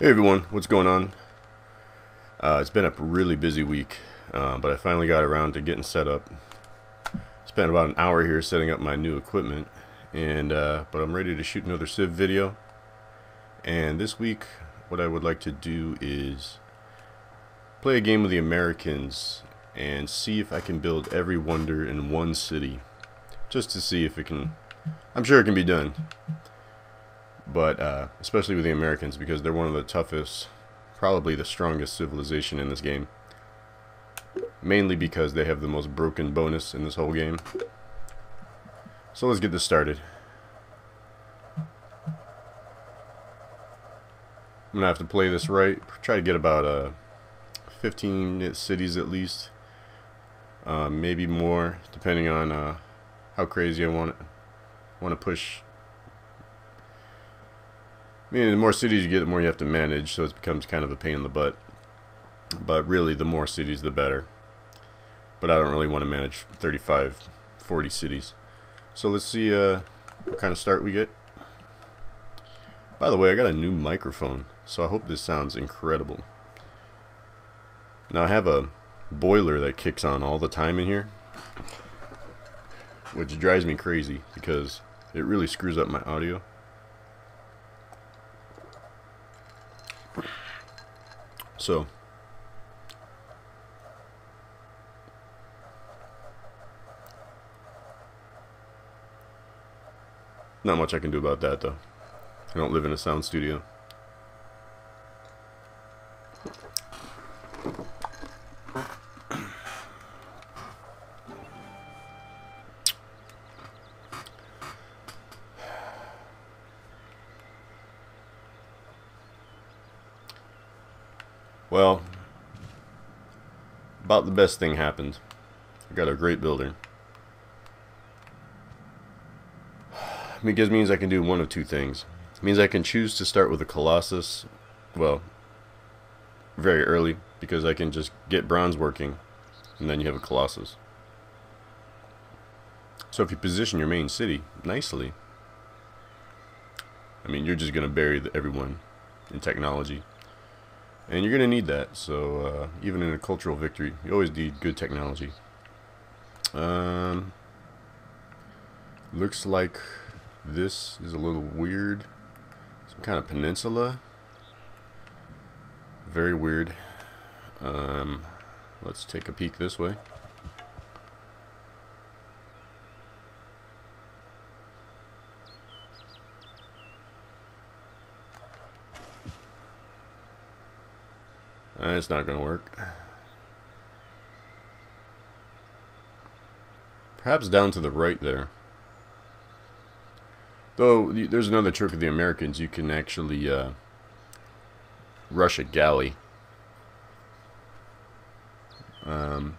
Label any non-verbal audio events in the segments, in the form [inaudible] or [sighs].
Hey everyone, what's going on? Uh, it's been a really busy week, uh, but I finally got around to getting set up. Spent about an hour here setting up my new equipment, and uh, but I'm ready to shoot another Civ video. And this week, what I would like to do is play a game with the Americans and see if I can build every wonder in one city, just to see if it can. I'm sure it can be done but uh, especially with the Americans because they're one of the toughest, probably the strongest civilization in this game. Mainly because they have the most broken bonus in this whole game. So let's get this started. I'm gonna have to play this right. Try to get about uh, 15 cities at least, uh, maybe more, depending on uh, how crazy I want. Want to push I mean, the more cities you get, the more you have to manage, so it becomes kind of a pain in the butt. But really, the more cities, the better. But I don't really want to manage 35, 40 cities. So let's see uh, what kind of start we get. By the way, I got a new microphone, so I hope this sounds incredible. Now I have a boiler that kicks on all the time in here, which drives me crazy because it really screws up my audio. So, not much I can do about that though. I don't live in a sound studio. Well, about the best thing happened. I got a great builder. [sighs] It gives means I can do one of two things. It means I can choose to start with a Colossus, well, very early, because I can just get bronze working, and then you have a Colossus. So if you position your main city nicely, I mean, you're just going to bury the, everyone in technology. And you're going to need that. So uh, even in a cultural victory, you always need good technology. Um, looks like this is a little weird. Some kind of peninsula. Very weird. Um, let's take a peek this way. Uh, it's not going to work. Perhaps down to the right there. Though, there's another trick of the Americans. You can actually uh, rush a galley. Um,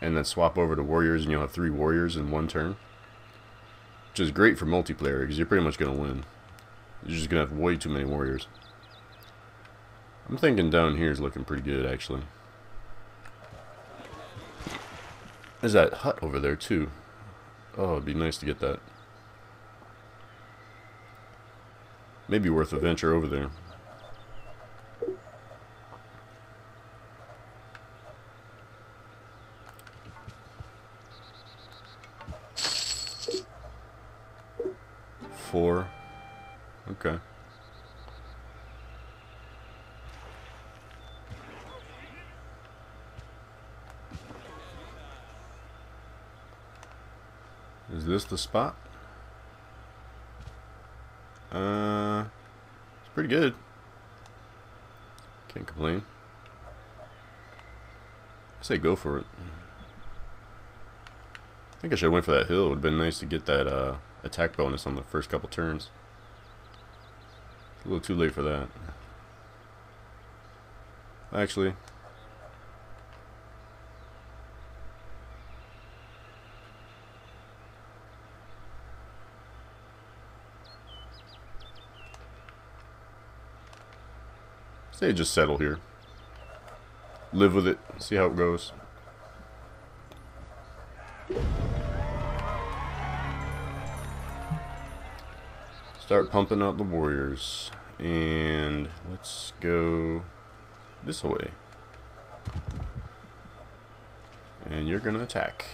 and then swap over to warriors and you'll have three warriors in one turn. Which is great for multiplayer because you're pretty much going to win. You're just going to have way too many warriors. I'm thinking down here is looking pretty good, actually. There's that hut over there, too. Oh, it'd be nice to get that. Maybe worth a venture over there. Four. Okay. Is this the spot? Uh, it's pretty good. Can't complain. I say go for it. I think I should have went for that hill. It would have been nice to get that uh, attack bonus on the first couple turns. a little too late for that. Actually, Say just settle here. Live with it. See how it goes. Start pumping out the warriors. And let's go this way. And you're gonna attack.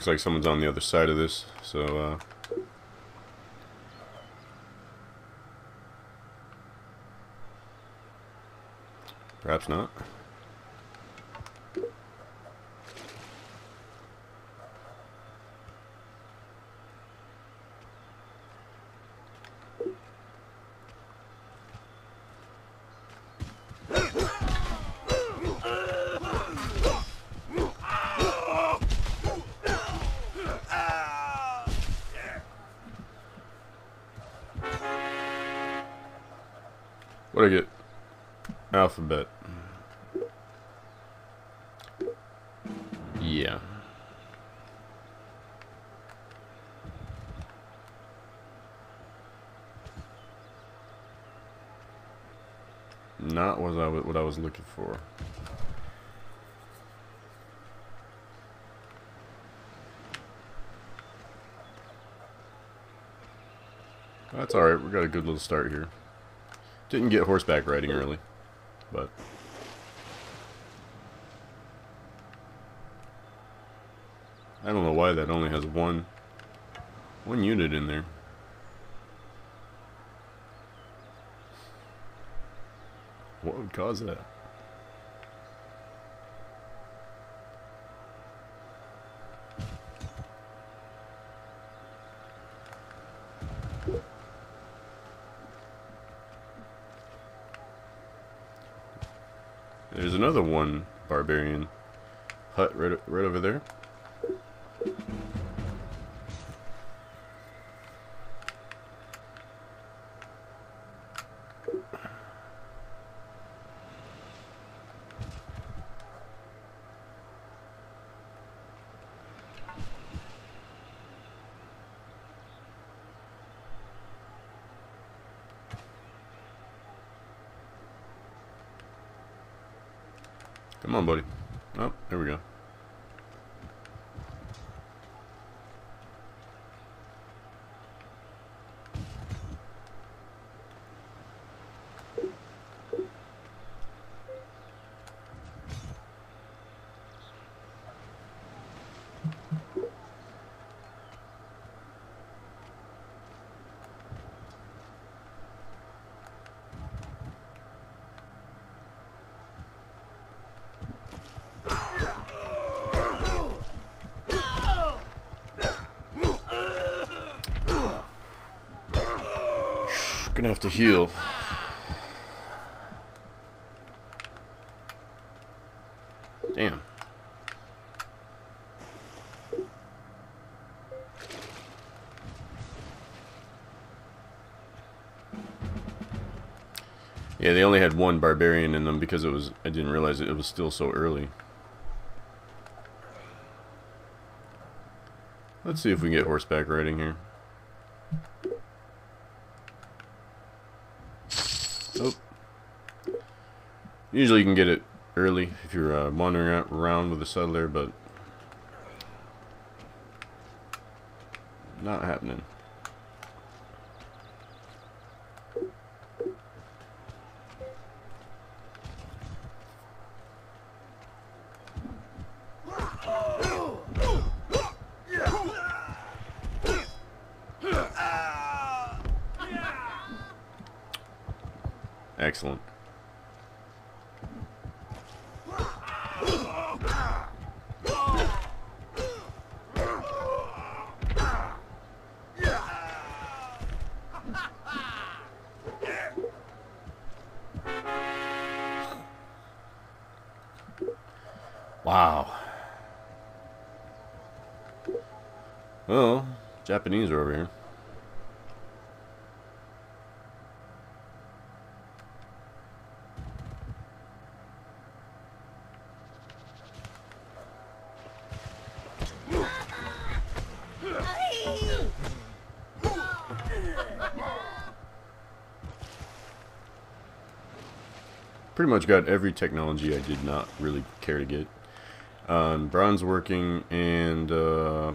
Looks like someone's on the other side of this, so uh, perhaps not. What I what I was looking for. That's alright, we got a good little start here. Didn't get horseback riding early, but I don't know why that only has one one unit in there. Cause that? There's another one barbarian hut right right over there. Come on, buddy. Oh, there we go. Gonna have to heal. Damn. Yeah, they only had one barbarian in them because it was I didn't realize it, it was still so early. Let's see if we can get horseback riding here. Oh. Usually you can get it early if you're uh, wandering around with a settler, but not happening. Japanese are over here. Pretty much got every technology I did not really care to get. Um, bronze working and uh,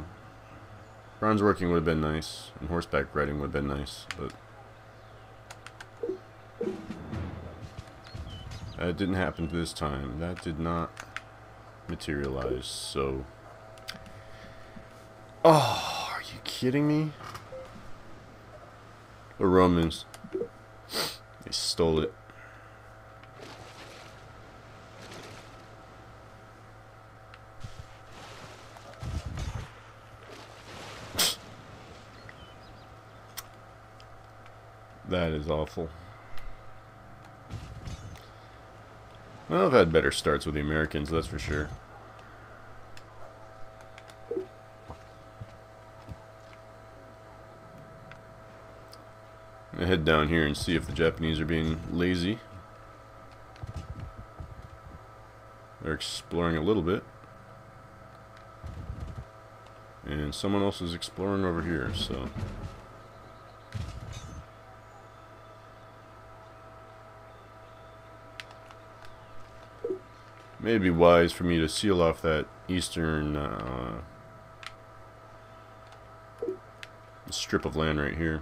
bronze working would have been nice, and horseback riding would have been nice, but that didn't happen this time. That did not materialize. So, oh, are you kidding me? The Romans, they stole it. That is awful. Well, I've had better starts with the Americans, that's for sure. i head down here and see if the Japanese are being lazy. They're exploring a little bit. And someone else is exploring over here, so... May be wise for me to seal off that eastern uh, strip of land right here.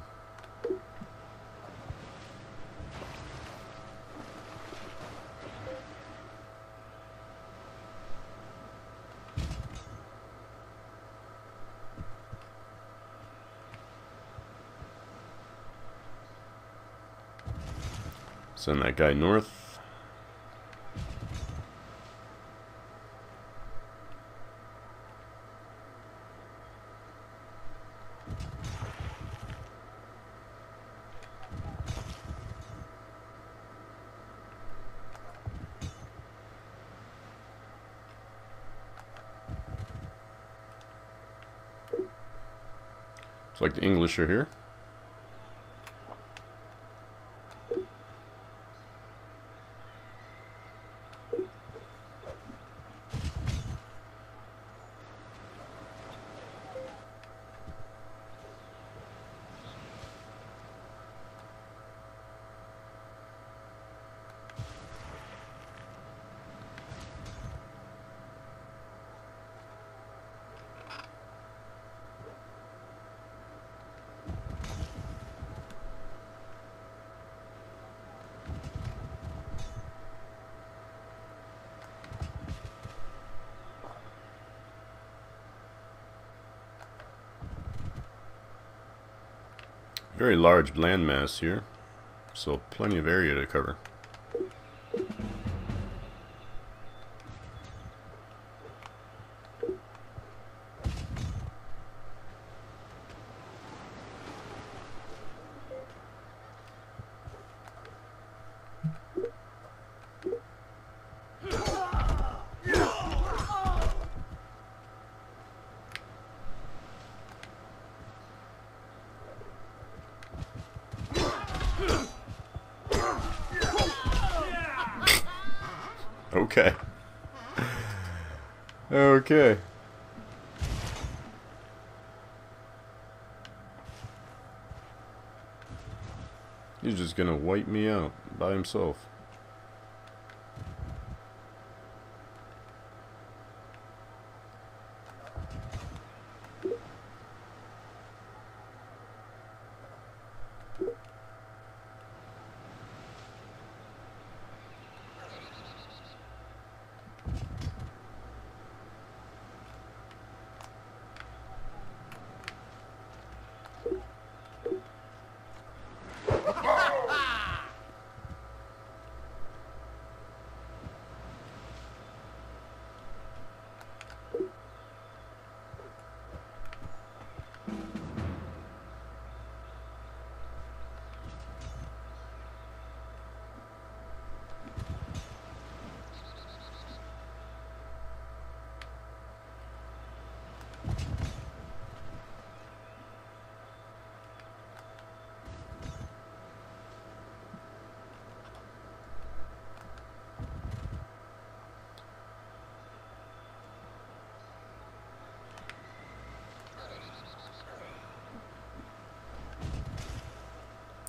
Send that guy north. Looks are here. Very large landmass here, so plenty of area to cover. Okay. Okay. He's just gonna wipe me out by himself.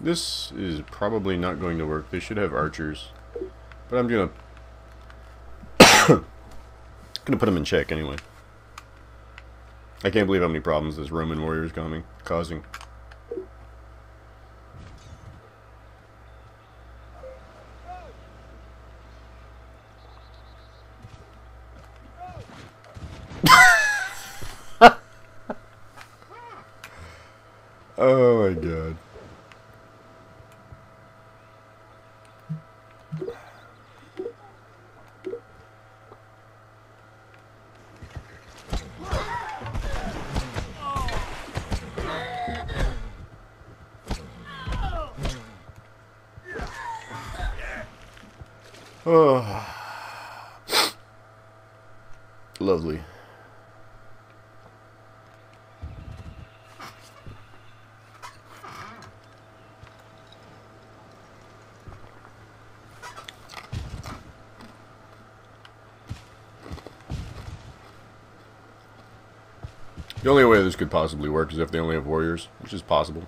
This is probably not going to work. They should have archers. But I'm gonna... [coughs] gonna put them in check anyway. I can't believe how many problems this Roman warrior is causing. oh my god. Oh. Lovely. The only way this could possibly work is if they only have warriors, which is possible.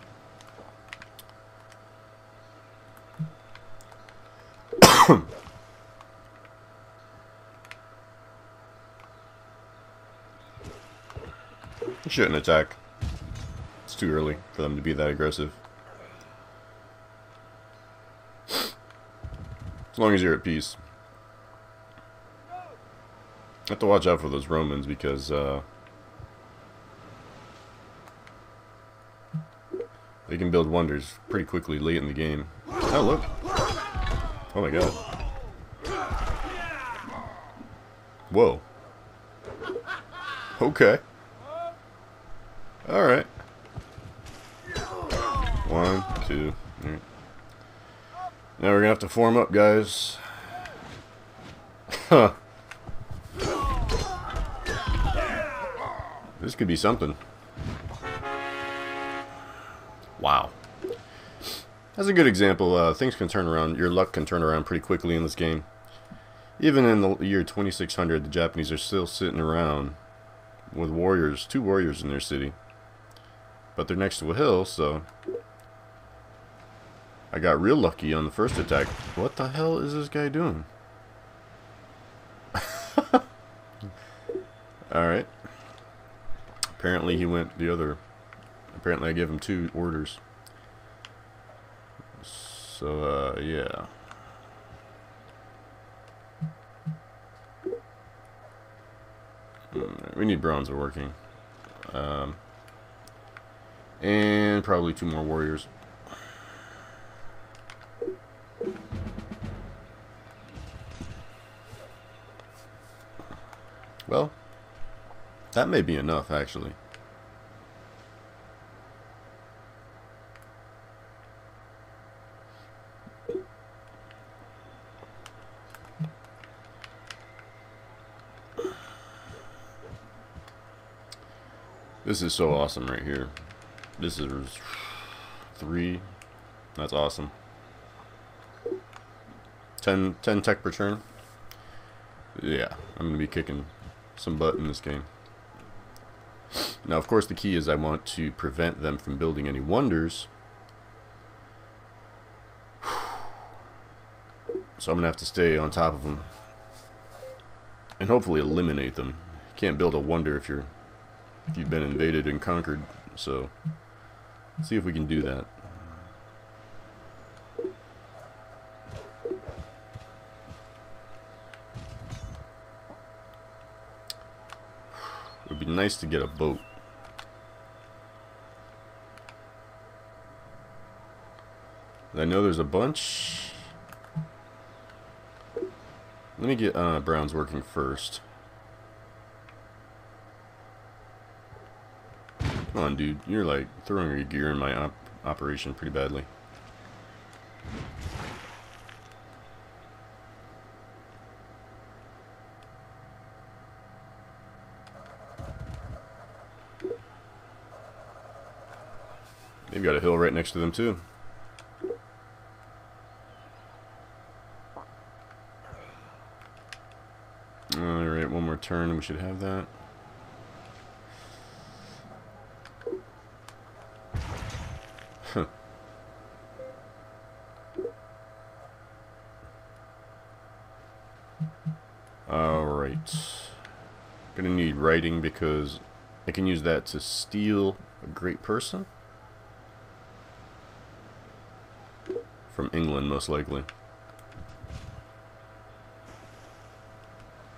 [coughs] shouldn't attack. It's too early for them to be that aggressive. As long as you're at peace. Have to watch out for those Romans because uh, they can build wonders pretty quickly late in the game. Oh look! Oh my god! Whoa! Okay. Alright. One, two. Now we're gonna have to form up, guys. Huh. This could be something. That's a good example. Uh, things can turn around. Your luck can turn around pretty quickly in this game. Even in the year 2600, the Japanese are still sitting around with warriors, two warriors in their city. But they're next to a hill, so... I got real lucky on the first attack. What the hell is this guy doing? [laughs] Alright. Apparently he went the other... Apparently I gave him two orders. So, uh, yeah. Hmm, we need bronze working. Um, and probably two more warriors. Well, that may be enough, actually. This is so awesome right here. This is three. That's awesome. 10, 10 tech per turn. Yeah, I'm going to be kicking some butt in this game. Now, of course, the key is I want to prevent them from building any wonders. [sighs] So I'm going to have to stay on top of them. And hopefully eliminate them. You can't build a wonder if you're you've been invaded and conquered, so see if we can do that. It would be nice to get a boat. I know there's a bunch. Let me get uh, bronze working first. Come on, dude. You're like throwing your gear in my op operation pretty badly. They've got a hill right next to them, too. Alright, one more turn and we should have that. Gonna need writing because I can use that to steal a great person. From England, most likely.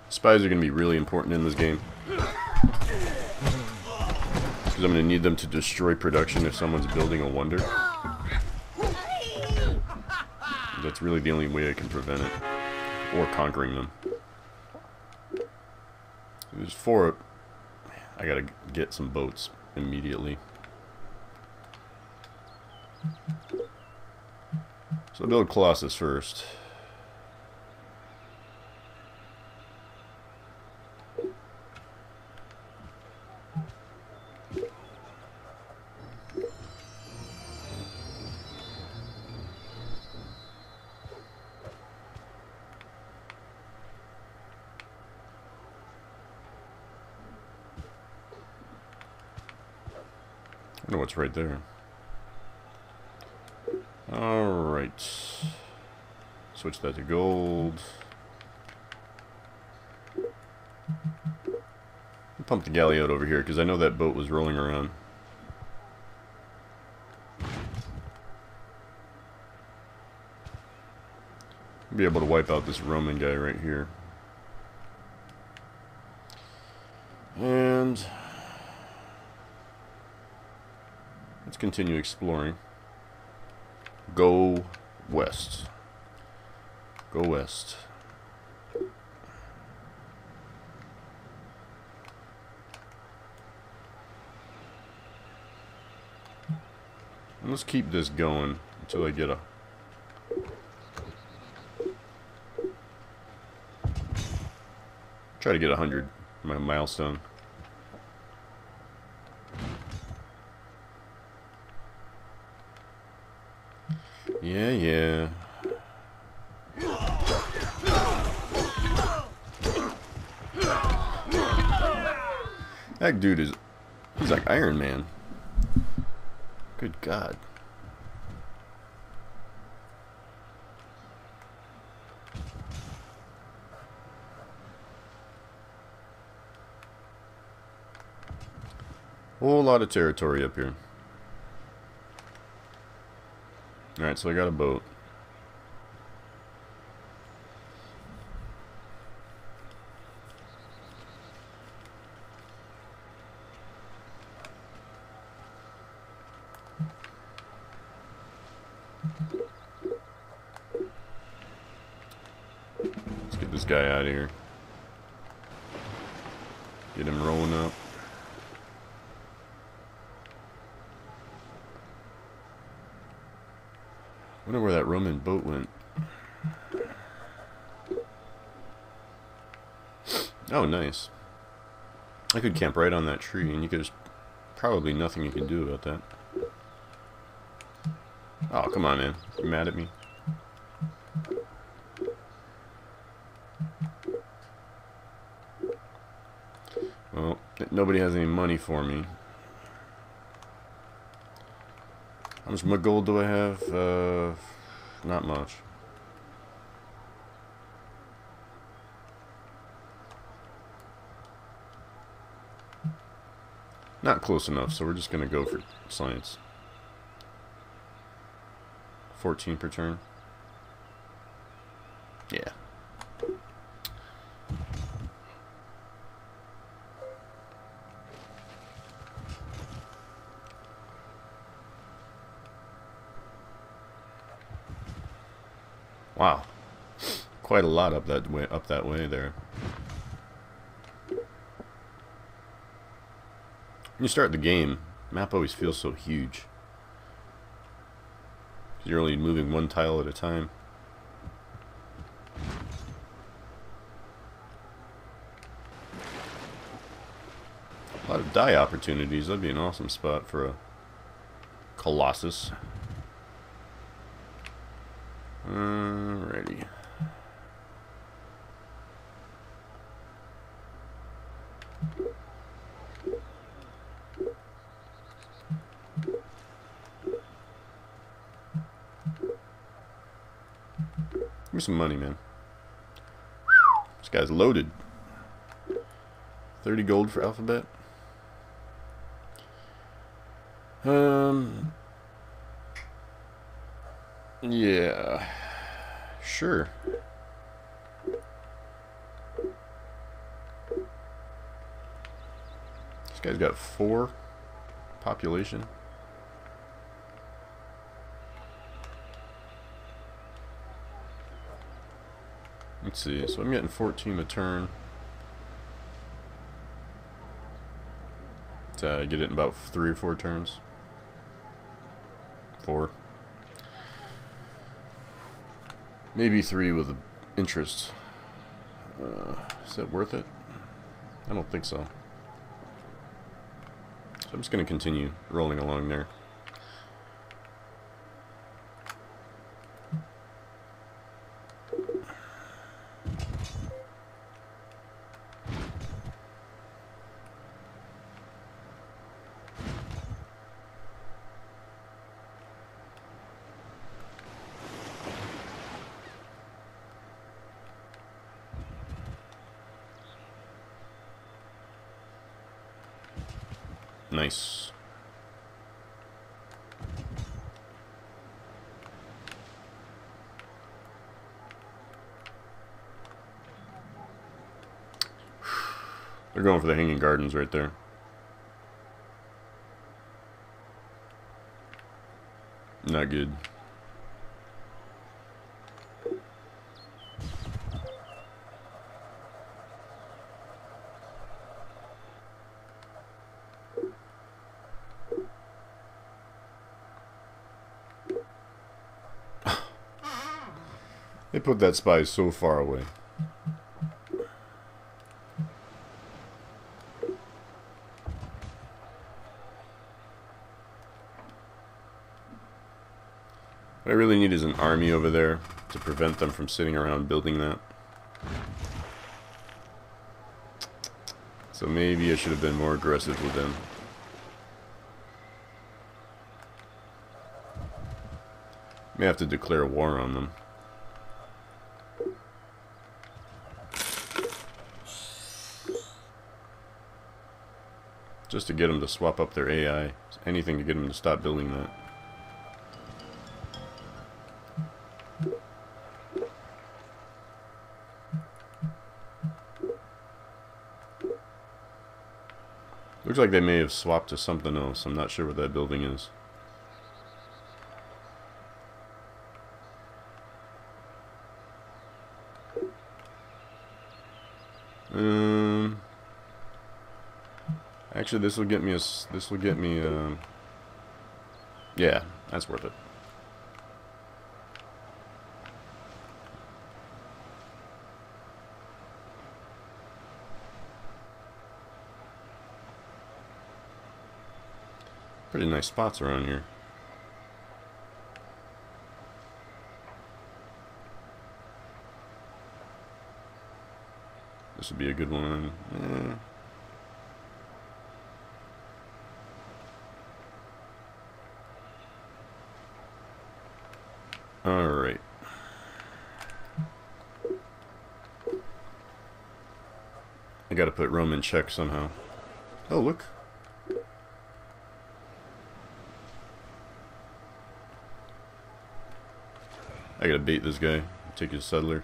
Spies are going to be really important in this game. Because I'm going to need them to destroy production if someone's building a wonder. That's really the only way I can prevent it. Or conquering them. There's four... I gotta get some boats immediately. So build Colossus first. Right there. Alright. Switch that to gold. Pump the galley out over here, because I know that boat was rolling around. Be able to wipe out this Roman guy right here. And let's continue exploring. Go west. Go west. Let's keep this going until I get a try to get a hundred my milestone. Yeah. That dude is... He's like Iron Man. Good God. Whole lot of territory up here. Alright, so I got a boat. Let's get this guy out of here. Get him rolling up. wonder where that Roman boat went. Oh, nice. I could camp right on that tree, and you could just... Probably nothing you can do about that. Oh, come on, man. You're mad at me? Well, nobody has any money for me. How much gold do I have? Uh, not much. Not close enough, so we're just going to go for science. 14 per turn. Yeah. Wow. Quite a lot up that way up that way there. When you start the game, map always feels so huge. You're only moving one tile at a time. A lot of die opportunities. That'd be an awesome spot for a Colossus. Alrighty. Give me some money, man. This guy's loaded. 30 gold for alphabet. Um. Yeah. Sure. This guy's got four population. Let's see, so I'm getting 14 a turn. To get it in about three or four turns. Four. Maybe three with interest. Uh, is that worth it? I don't think so. So I'm just going to continue rolling along there. Nice. They're going for the hanging gardens right there. Not good. [laughs] They put that spy so far away. What I really need is an army over there to prevent them from sitting around building that. So maybe I should have been more aggressive with them. May have to declare war on them. Just to get them to swap up their AI. Anything to get them to stop building that. Like they may have swapped to something else. I'm not sure what that building is. Um, actually, this will get me a. This will get me. Uh, yeah, that's worth it. Pretty nice spots around here. This would be a good one. Eh. Alright. I gotta put Rome in check somehow. Oh, look. I gotta beat this guy. Take his settler.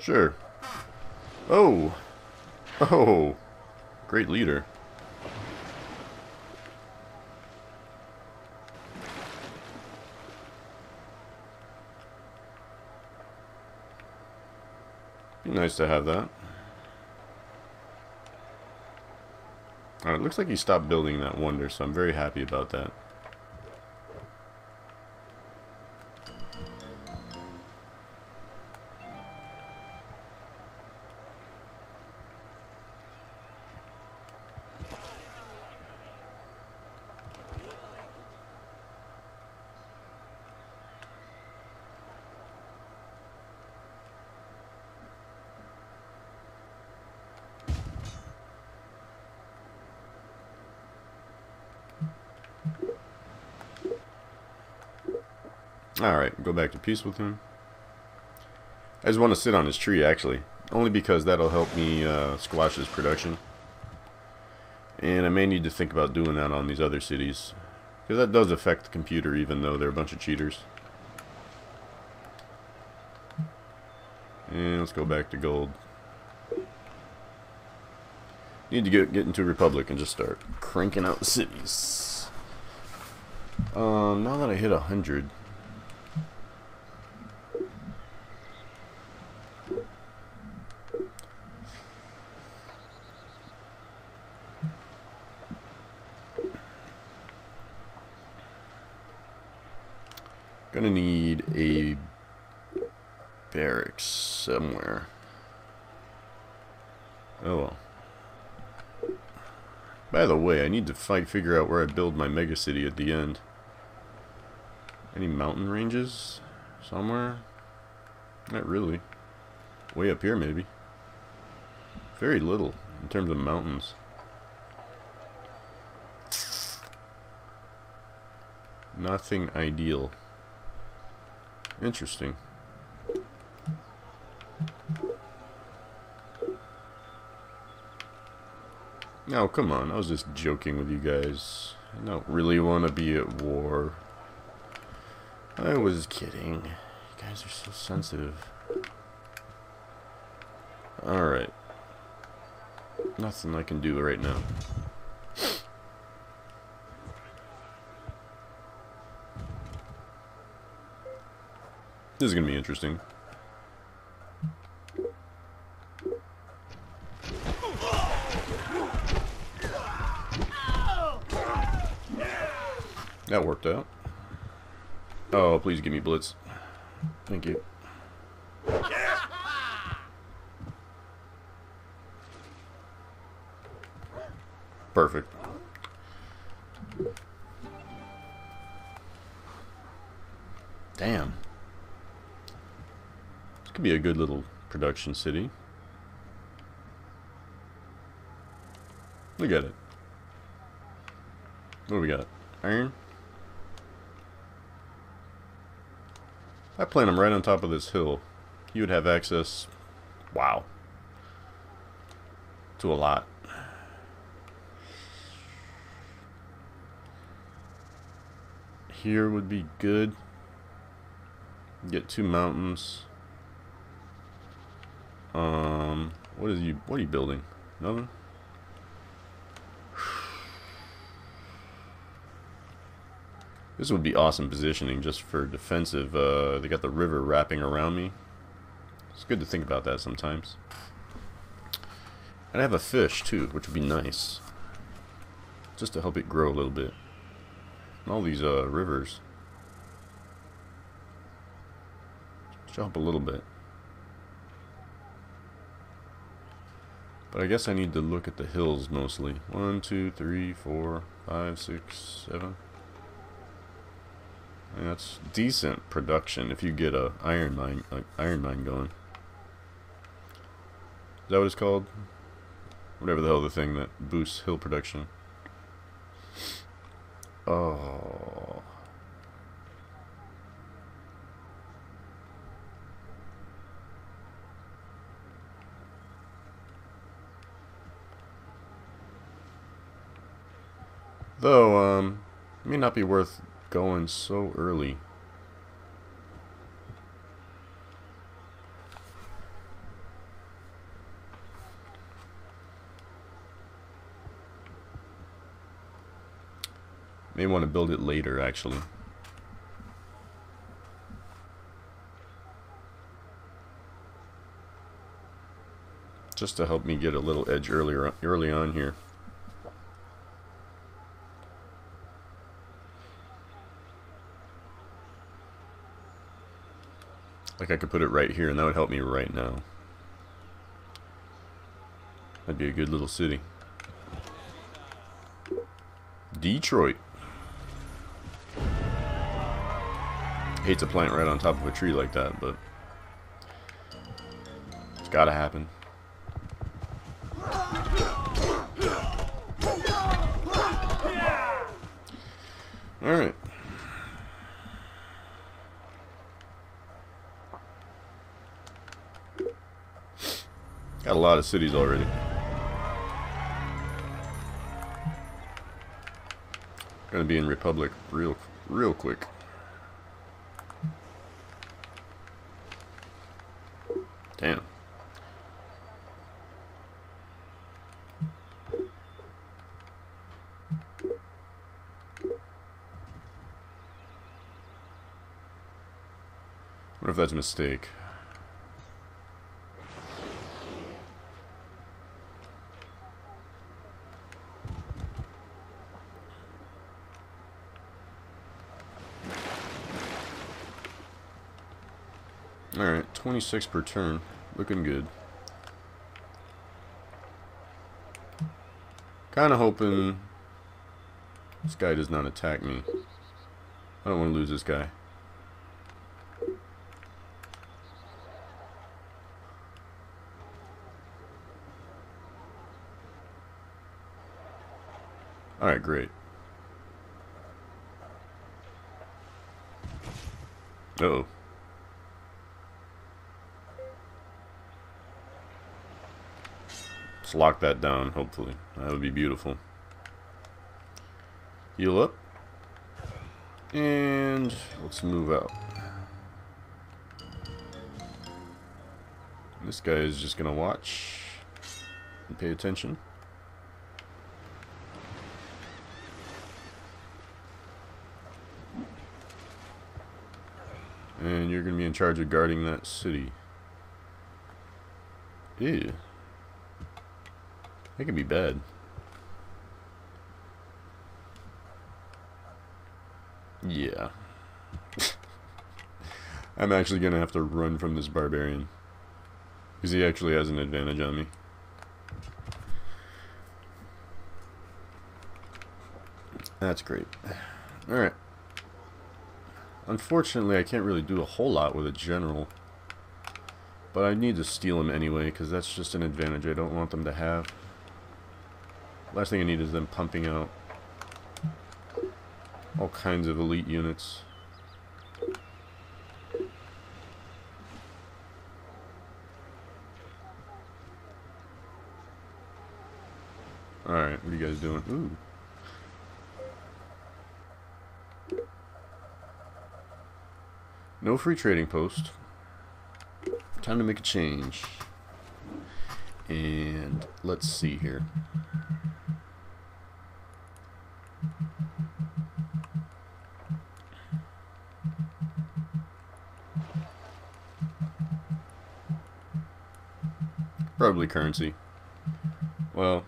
Sure. Oh! Oh! Great leader. Be to have that. Uh, Alright, looks like he stopped building that wonder, so I'm very happy about that. back to peace with him. I just want to sit on his tree, actually. Only because that'll help me uh, squash his production. And I may need to think about doing that on these other cities. Because that does affect the computer, even though they're a bunch of cheaters. And let's go back to gold. Need to get, get into Republic and just start cranking out cities. Um, now that I hit 100, to fight, figure out where I build my mega city at the end. Any mountain ranges? Somewhere? Not really. Way up here, maybe. Very little in terms of mountains. Nothing ideal. Interesting. No, come on. I was just joking with you guys. I don't really want to be at war. I was kidding. You guys are so sensitive. Alright. Nothing I can do right now. This is going to be interesting. Out. Oh, please give me Blitz. Thank you. Perfect. Damn. This could be a good little production city. Look at it. What do we got? Iron? I plant them right on top of this hill. You would have access, wow, to a lot. Here would be good. Get two mountains. Um, what is you? What are you building? Nothing. This would be awesome positioning just for defensive. Uh, they got the river wrapping around me. It's good to think about that sometimes. And I have a fish too, which would be nice. Just to help it grow a little bit. And all these uh, rivers. Jump a little bit. But I guess I need to look at the hills mostly. One, two, three, four, five, six, seven. That's decent production if you get a iron mine, like iron mine going. Is that what it's called? Whatever the hell the thing that boosts hill production. Oh. Though, um, may not be worth going so early. May want to build it later, actually. Just to help me get a little edge earlier early on here. Like I could put it right here and that would help me right now. That'd be a good little city. Detroit. hate to plant right on top of a tree like that, but it's gotta happen. Alright. Got a lot of cities already. Gonna be in Republic real, real quick. Damn. What if that's a mistake? Alright, 26 per turn. Looking good. Kind of hoping this guy does not attack me. I don't want to lose this guy. Alright, great. Uh oh lock that down, hopefully. That would be beautiful. Heal up. And let's move out. This guy is just going to watch and pay attention. And you're going to be in charge of guarding that city. Ew. It could be bad. Yeah. [laughs] I'm actually going to have to run from this barbarian. Because he actually has an advantage on me. That's great. Alright. Unfortunately, I can't really do a whole lot with a general. But I need to steal him anyway, because that's just an advantage I don't want them to have. Last thing I need is them pumping out all kinds of elite units. Alright, what are you guys doing? Ooh. No free trading post. Time to make a change. And let's see here. Probably currency. Well.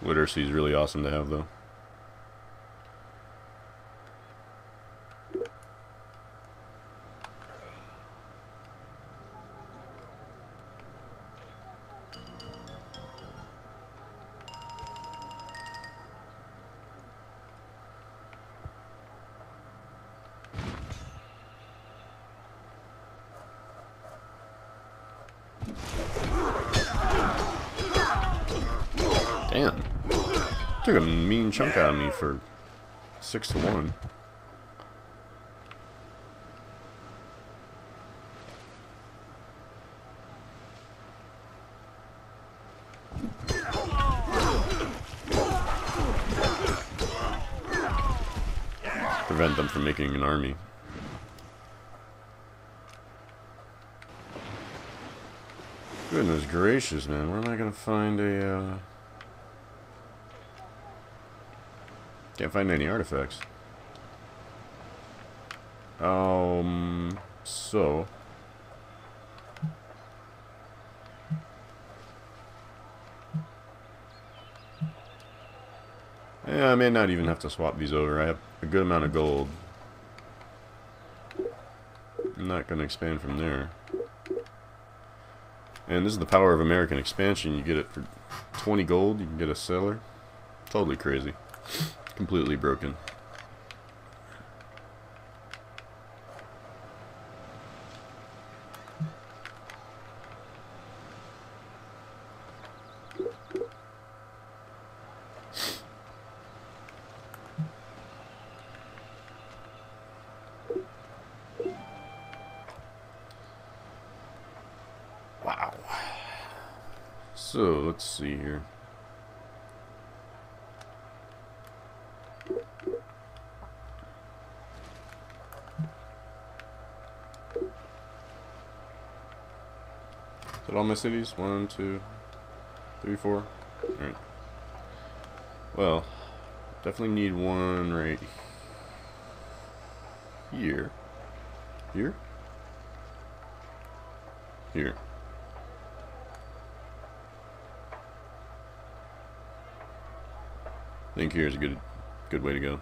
Literacy is really awesome to have, though. Chunk out of me for six to one. Prevent them from making an army. Goodness gracious, man. Where am I going to find a... Uh... Can't find any artifacts. Um, so... Yeah, I may not even have to swap these over. I have a good amount of gold. I'm not going to expand from there. And this is the power of American expansion. You get it for 20 gold, you can get a settler. Totally crazy completely broken. Wow. So, let's see here. My cities? One, two, three, four? Alright. Well, definitely need one right here. Here? Here. I think here's a good good way to go.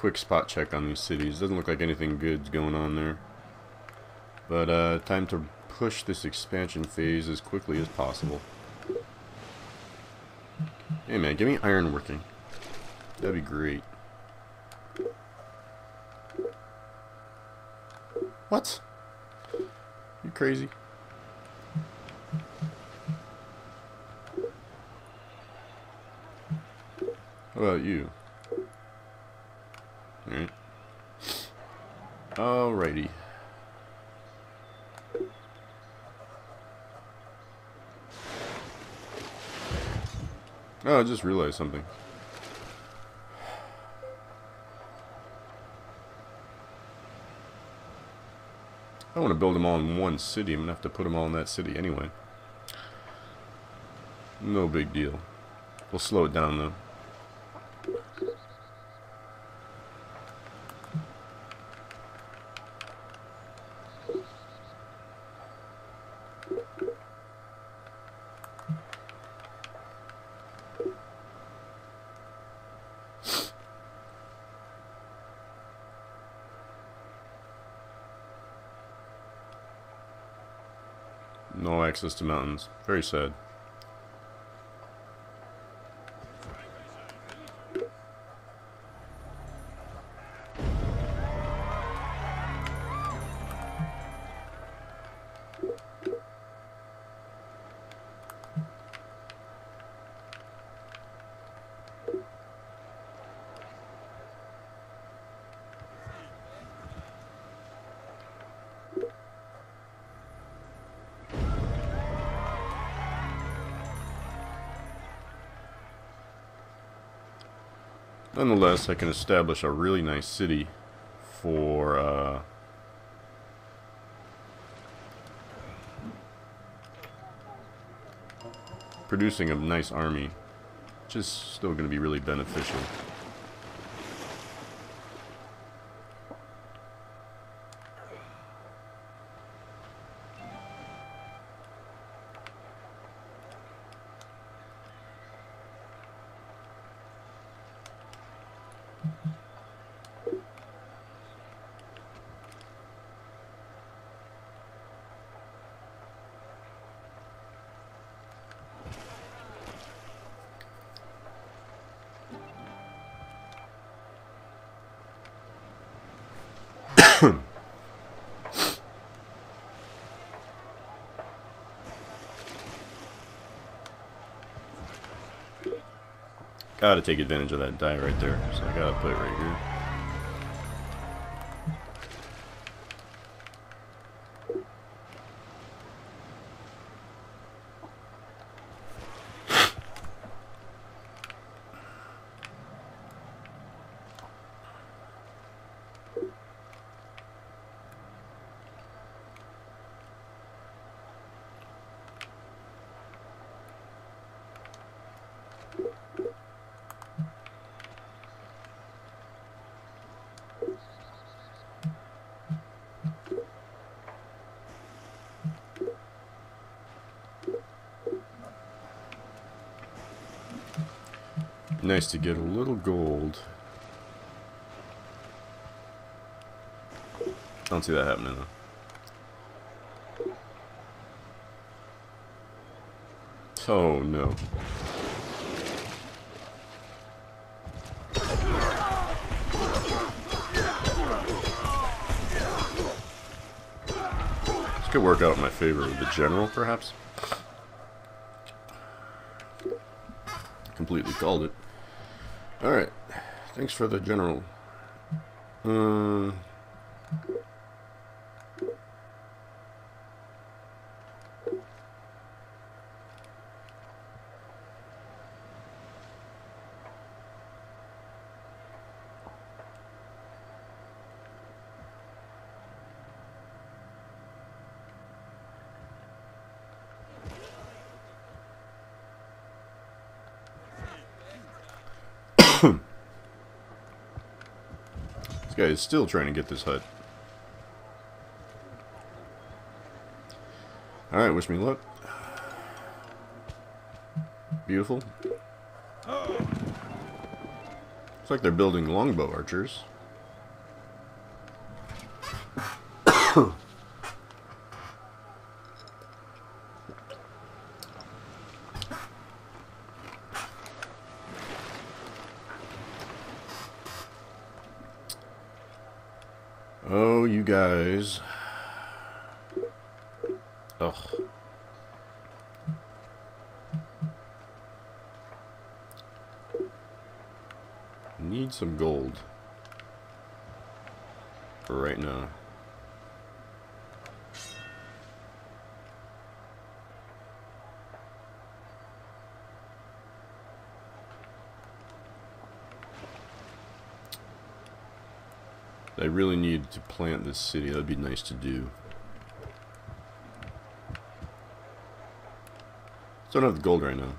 Quick spot check on these cities. Doesn't look like anything good's going on there. But uh, time to push this expansion phase as quickly as possible. Hey man, give me iron working. That'd be great. What? You crazy? How about you? Alright. Alrighty. Oh, I just realized something. I want to build them all in one city. I'm going to have to put them all in that city anyway. No big deal. We'll slow it down though. To mountains. Very sad. Nonetheless, I can establish a really nice city for uh, producing a nice army, which is still going to be really beneficial. Gotta take advantage of that die right there, so I gotta put it right here. Nice to get a little gold. I Don't see that happening though. Oh no. This could work out in my favor with the general, perhaps. Completely called it. Thanks for the general. Uh, This guy is still trying to get this hut. Alright, wish me luck. Beautiful. Looks like they're building longbow archers. Oh, you guys. Ugh. Need some gold. For right now. I really need to plant this city. That'd be nice to do. Don't have the gold right now.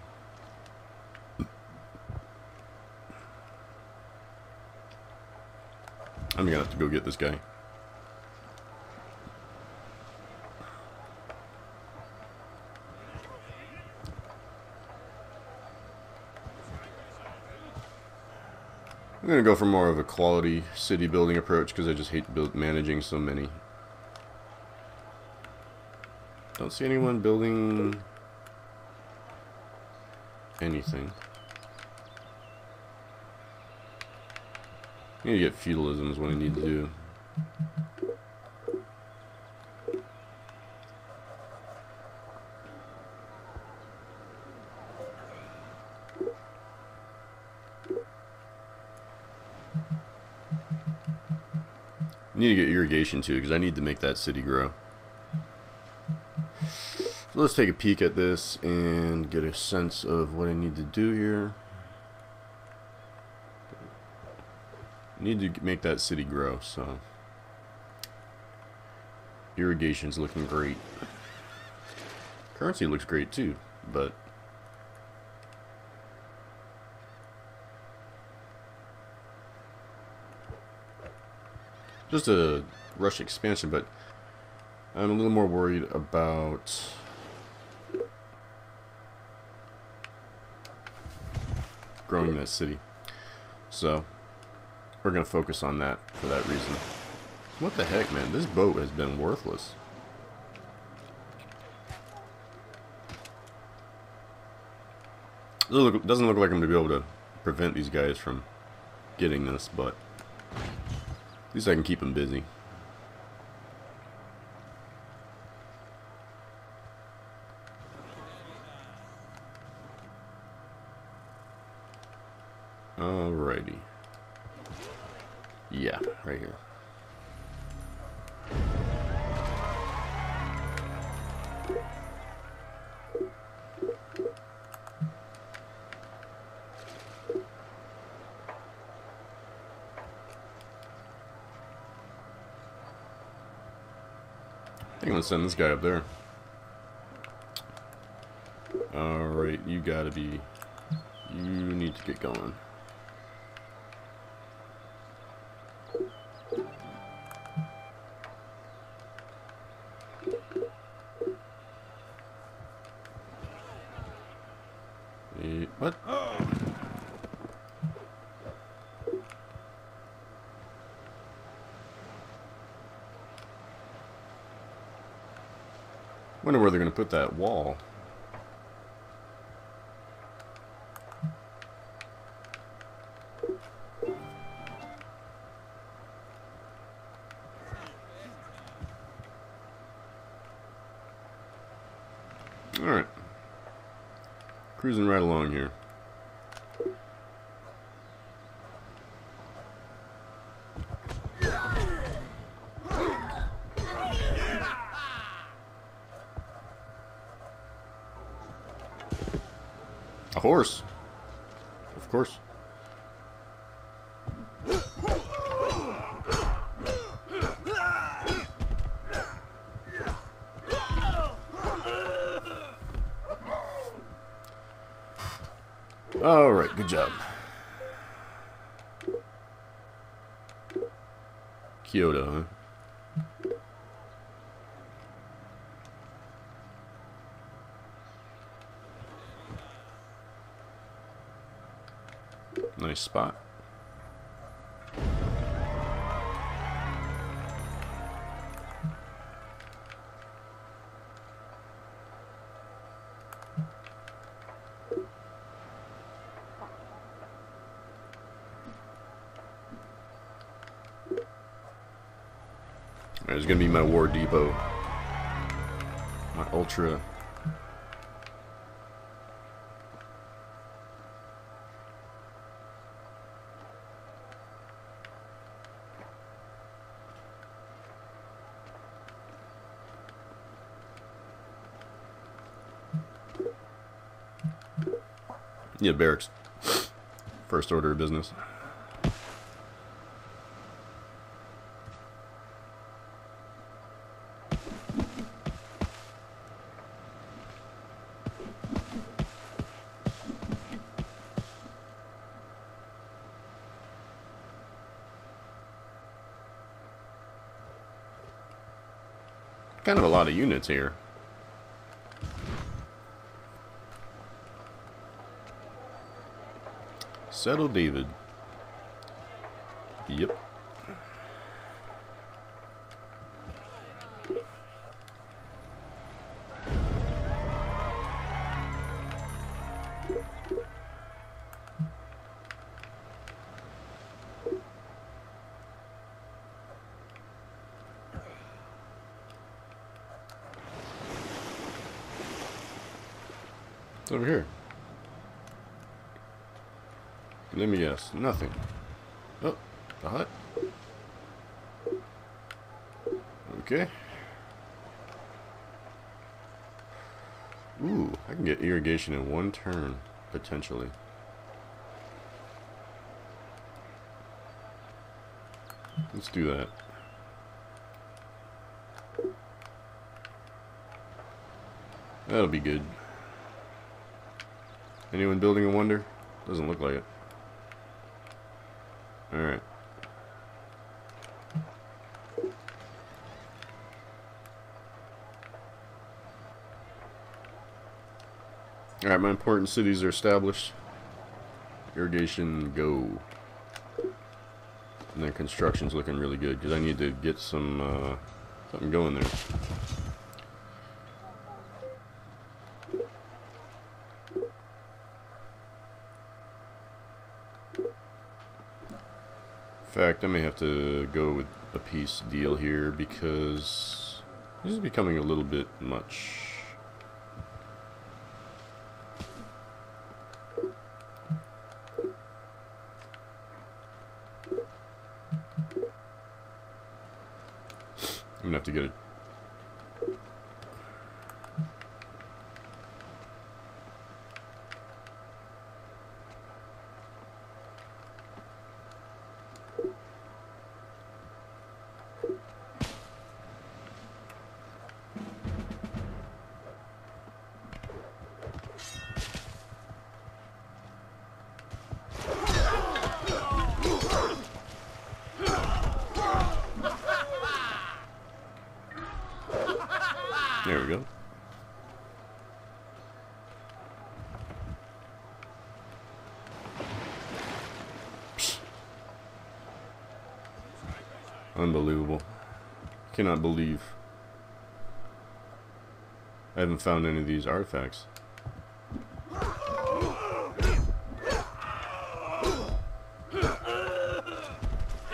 I'm gonna have to go get this guy. I'm gonna go for more of a quality city building approach because I just hate build managing so many. Don't see anyone building anything. Need to get feudalism is what I need to do. need to get irrigation too because I need to make that city grow. So let's take a peek at this and get a sense of what I need to do here. Need to make that city grow, so irrigation's looking great. Currency looks great too, but just a rush expansion, but I'm a little more worried about growing that city. So, we're going to focus on that for that reason. What the heck, man? This boat has been worthless. Doesn't look like I'm going to be able to prevent these guys from getting this, but at least I can keep them busy. Send this guy up there. Alright, you gotta be... You need to get going. with that wall? Alright. Cruising right along here. Good job. Kyoto, huh? Nice spot. My war depot. My ultra. Yeah, barracks. First order of business. Lot of units here. Settle David. Nothing. Oh, the hut. Okay. Ooh, I can get irrigation in one turn, potentially. Let's do that. That'll be good. Anyone building a wonder? Doesn't look like it. Alright. Alright, my important cities are established. Irrigation, go. And then construction's looking really good, because I need to get some, uh, something going there. In I may have to go with a peace deal here because this is becoming a little bit much. I'm gonna have to get it. There we go. Psst. Unbelievable. Believe. I haven't found any of these artifacts.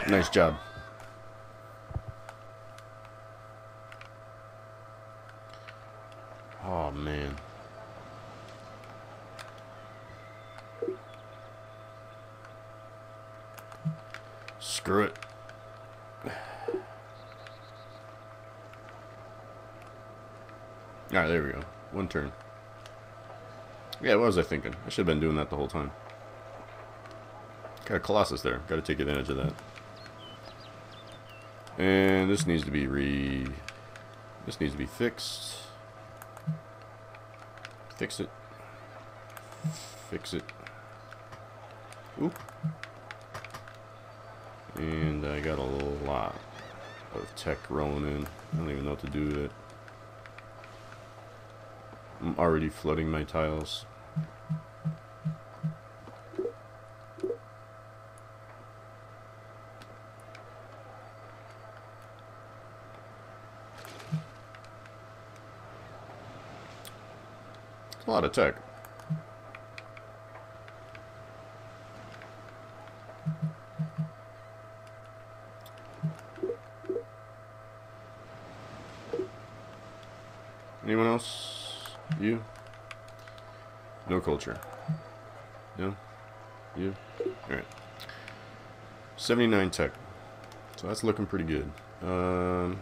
Nice job. Oh man. Screw it. Alright, there we go. One turn. Yeah, what was I thinking? I should have been doing that the whole time. Got a Colossus there. Got to take advantage of that. And this needs to be re... This needs to be fixed. Fix it. Fix it. Oop. And I got a lot of tech rolling in. I don't even know what to do with it. I'm already flooding my tiles. Tech. Anyone else? You? No culture. No? You? Alright. 79 tech. So that's looking pretty good. Um,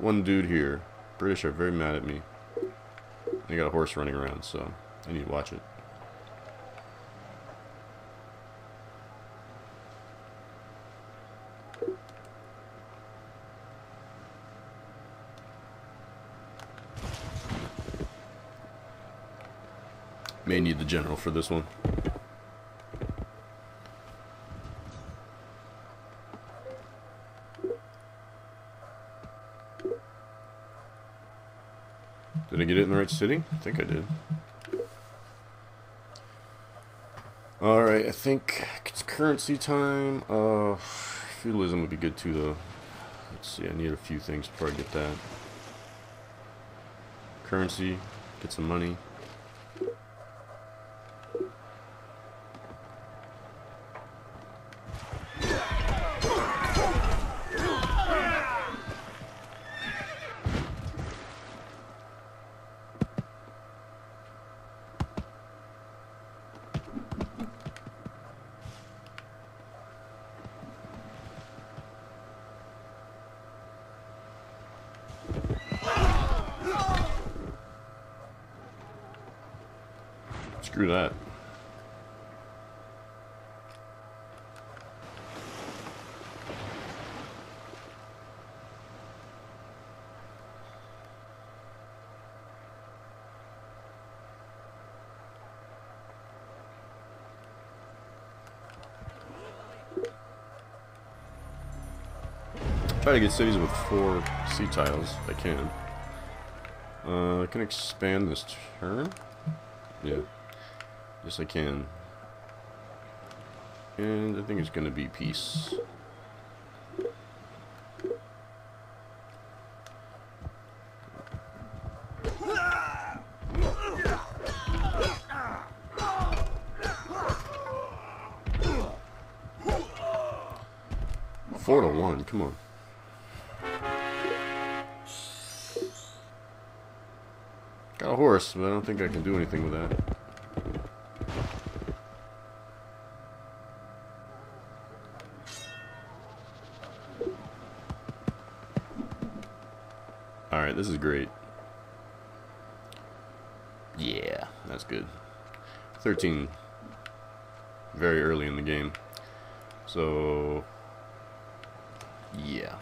put one dude here. British are very mad at me. They got a horse running around, so I need to watch it. May need the general for this one. City? I think I did. Alright, I think it's currency time. Uh, feudalism would be good too, though. Let's see, I need a few things before I get that. Currency, get some money. Screw that. Try to get cities with four sea tiles if I can. Uh, I can expand this turn? Yeah. Yes, I can. And I think it's going to be peace. Four to one, come on. Got a horse, but I don't think I can do anything with that. Alright, this is great. Yeah, that's good. 13. Very early in the game. So, yeah.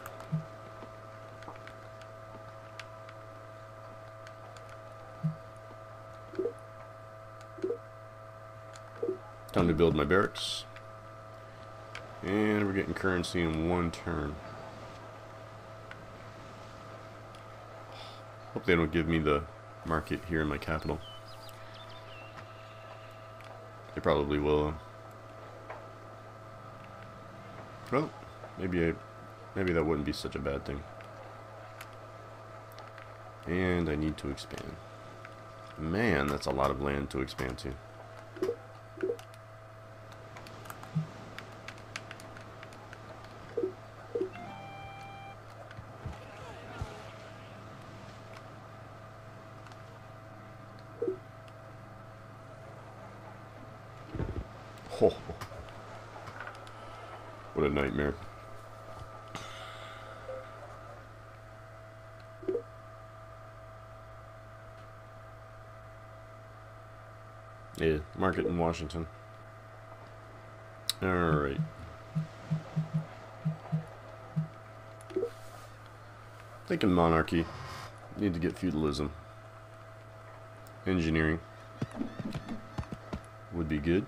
Time to build my barracks. And we're getting currency in one turn. Hope they don't give me the market here in my capital. They probably will. Well, maybe I, maybe that wouldn't be such a bad thing. And I need to expand. Man, that's a lot of land to expand to. Oh. What a nightmare. Yeah, market in Washington. Alright. Thinking monarchy. Need to get feudalism. Engineering. Would be good.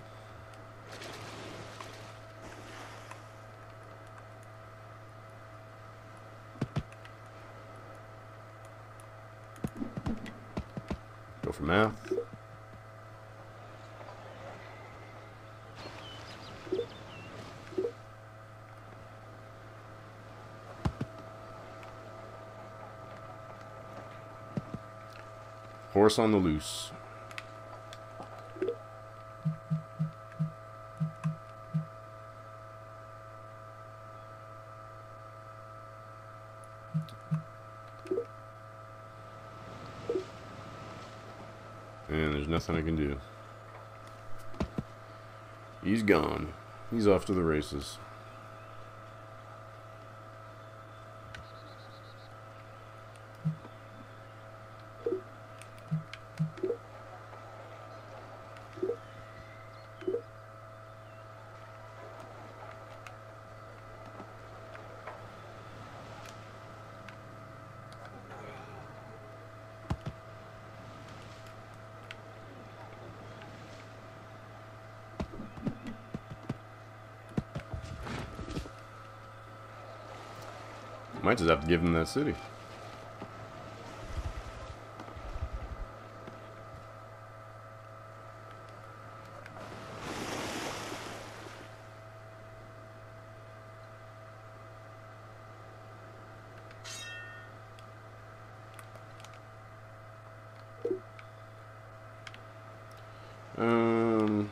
Go for math. Horse on the loose. And there's nothing I can do. He's gone. He's off to the races. Might just have to give him that city. Um,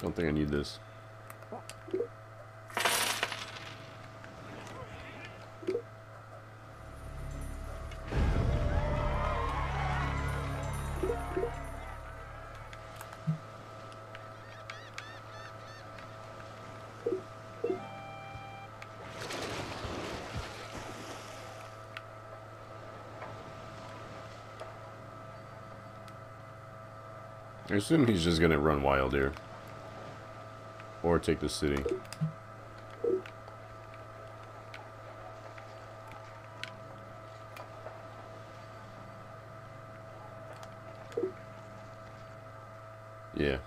don't think I need this. I assume he's just gonna run wild here. Or take the city. Yeah.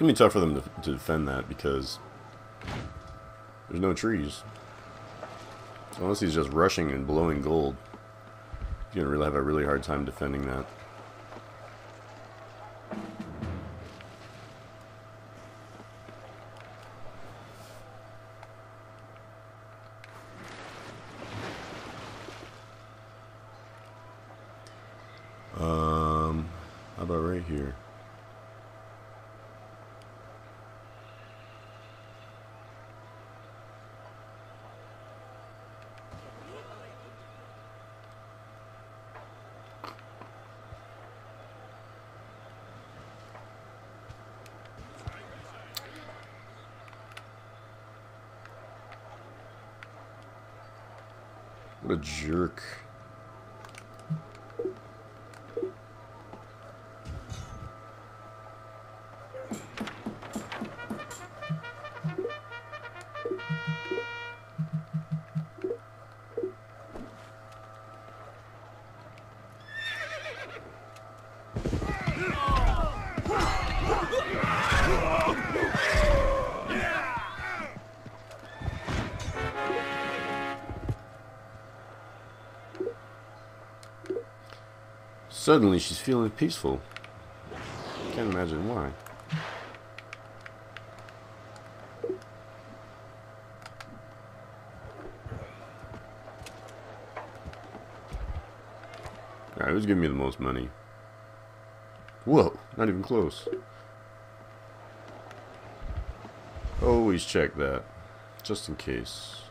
It's gonna be tough for them to, to defend that because there's no trees. Unless he's just rushing and blowing gold, he's gonna really have a really hard time defending that. Um, how about right here? What a jerk. Suddenly she's feeling peaceful. Can't imagine why. Alright, who's giving me the most money? Whoa, not even close. Always check that, just in case.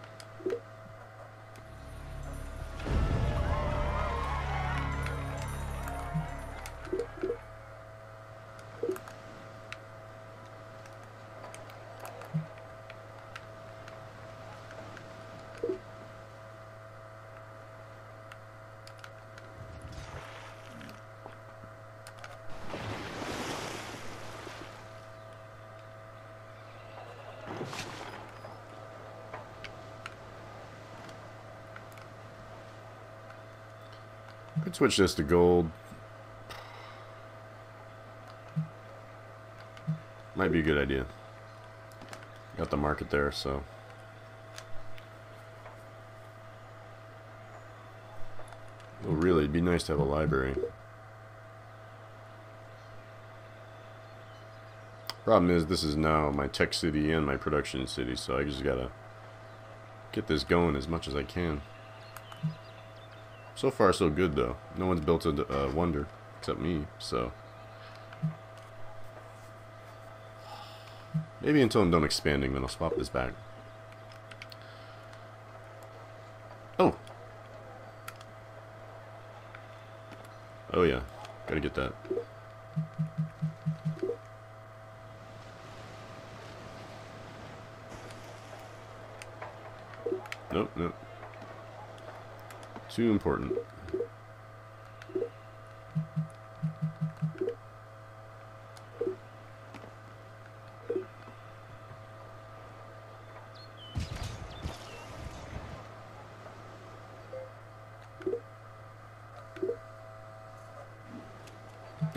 Switch this to gold. Might be a good idea. Got the market there, so. Well, really, it'd be nice to have a library. Problem is, this is now my tech city and my production city, so I just gotta get this going as much as I can. So far, so good, though. No one's built a uh, wonder, except me, so... Maybe until I'm done expanding, then I'll swap this back. Oh! Oh yeah, gotta get that. Nope, nope. Too important.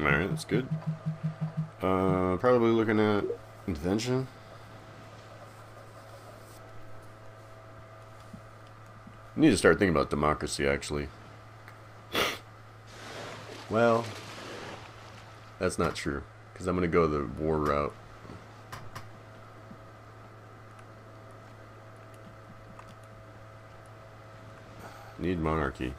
Alright, that's good. Uh, probably looking at invention. Need to start thinking about democracy, actually. Well, that's not true, because I'm going to go the war route. Need monarchy.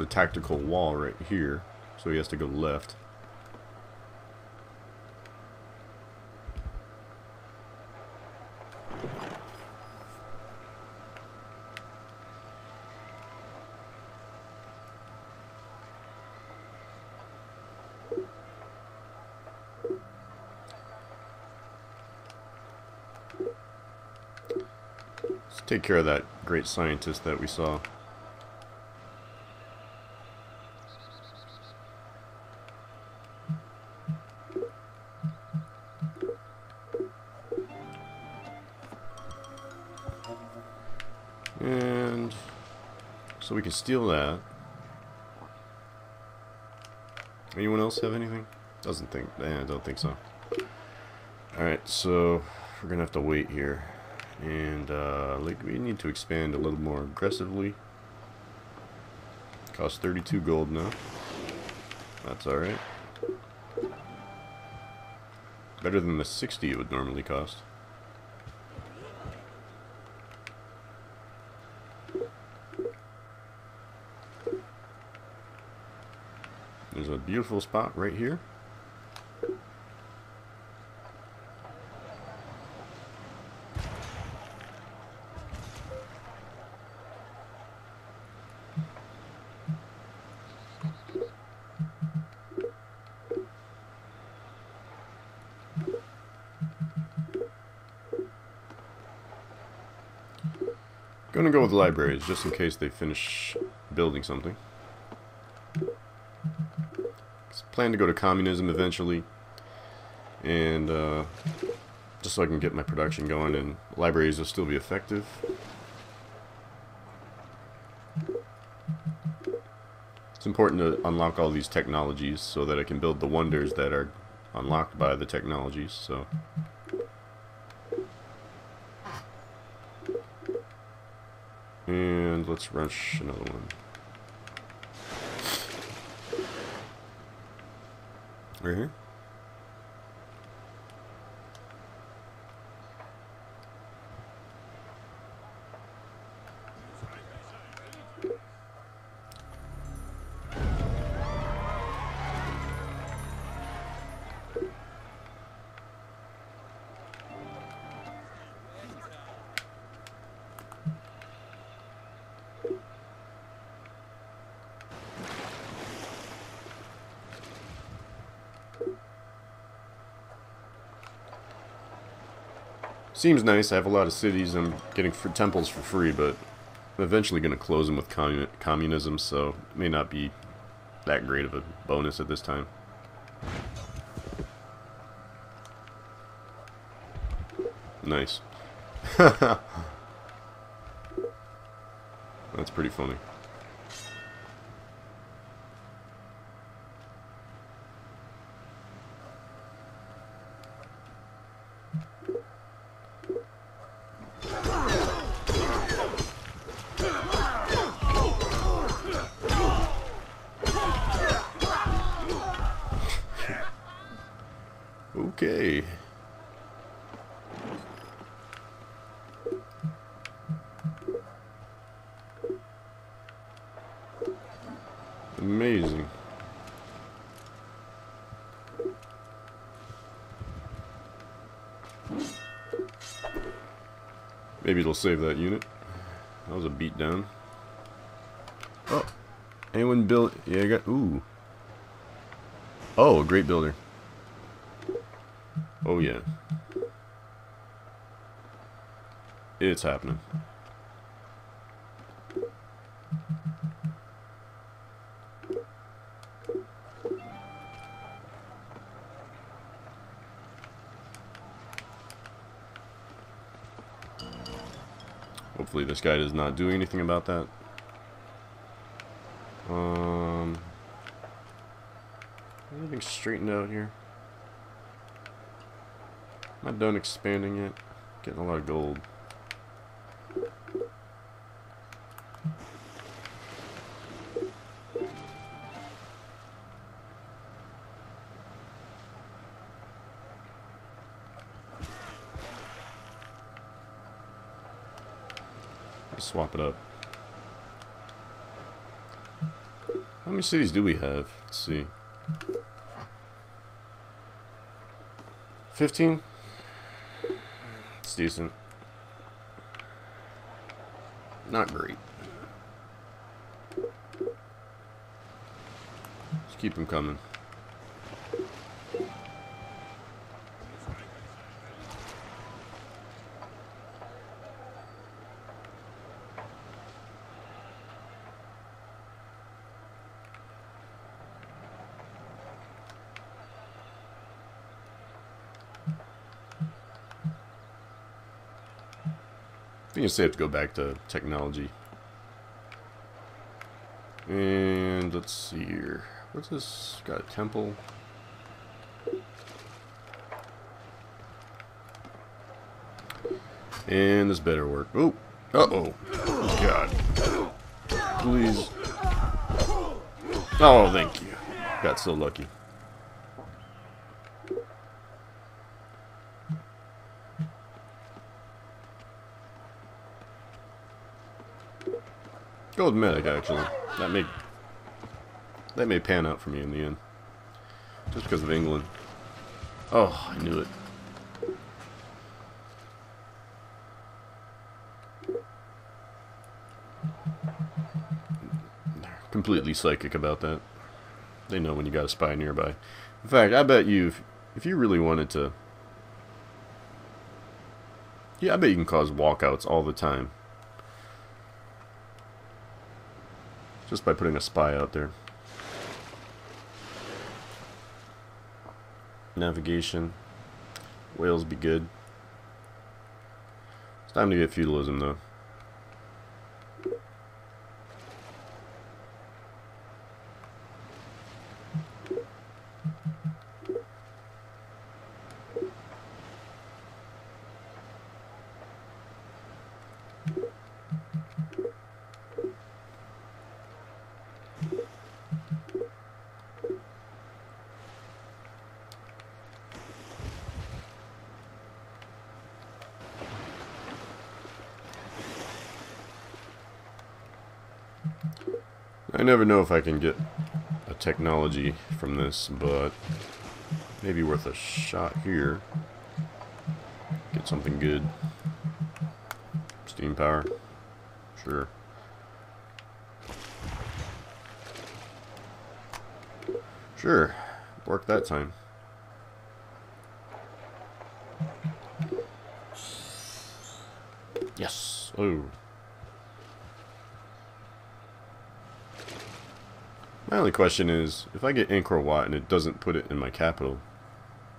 A tactical wall right here, so he has to go left. Let's take care of that great scientist that we saw. Can steal that. Anyone else have anything? Doesn't think. I don't think so. Alright, so we're gonna have to wait here. And uh, like we need to expand a little more aggressively. Costs 32 gold now. That's alright. Better than the 60 it would normally cost. There's a beautiful spot right here. Gonna go with libraries, just in case they finish building something plan to go to communism eventually. And uh, just so I can get my production going and libraries will still be effective. It's important to unlock all these technologies so that I can build the wonders that are unlocked by the technologies, so... And let's rush another one. Right here? Seems nice. I have a lot of cities. I'm getting temples for free, but I'm eventually going to close them with commun communism, so it may not be that great of a bonus at this time. Nice. [laughs] That's pretty funny. Save that unit. That was a beat down. Oh. Anyone build... Yeah, I got... Ooh. Oh, a great builder. Oh yeah. It's happening. Hopefully this guy does not do anything about that. Um, straightened out here? I'm Not done expanding yet. Getting a lot of gold. Let's swap it up. How many cities do we have? Let's see. 15? It's decent. Not great. Just keep them coming. It's safe to go back to technology. And let's see here. What's this? Got a temple. And this better work. Oh! Uh-oh. God. Please. Oh, thank you. Got so lucky. Gold medic, actually. That may that may pan out for me in the end. Just because of England. Oh, I knew it. They're completely psychic about that. They know when you got a spy nearby. In fact, I bet you, if, if you really wanted to... Yeah, I bet you can cause walkouts all the time. Just by putting a spy out there. Navigation. Wales be good. It's time to get feudalism though. I never know if I can get a technology from this, but maybe worth a shot here. Get something good. Steam power. Sure. Sure. Worked that time. Yes. Oh. My only question is, if I get Angkor Wat and it doesn't put it in my capital,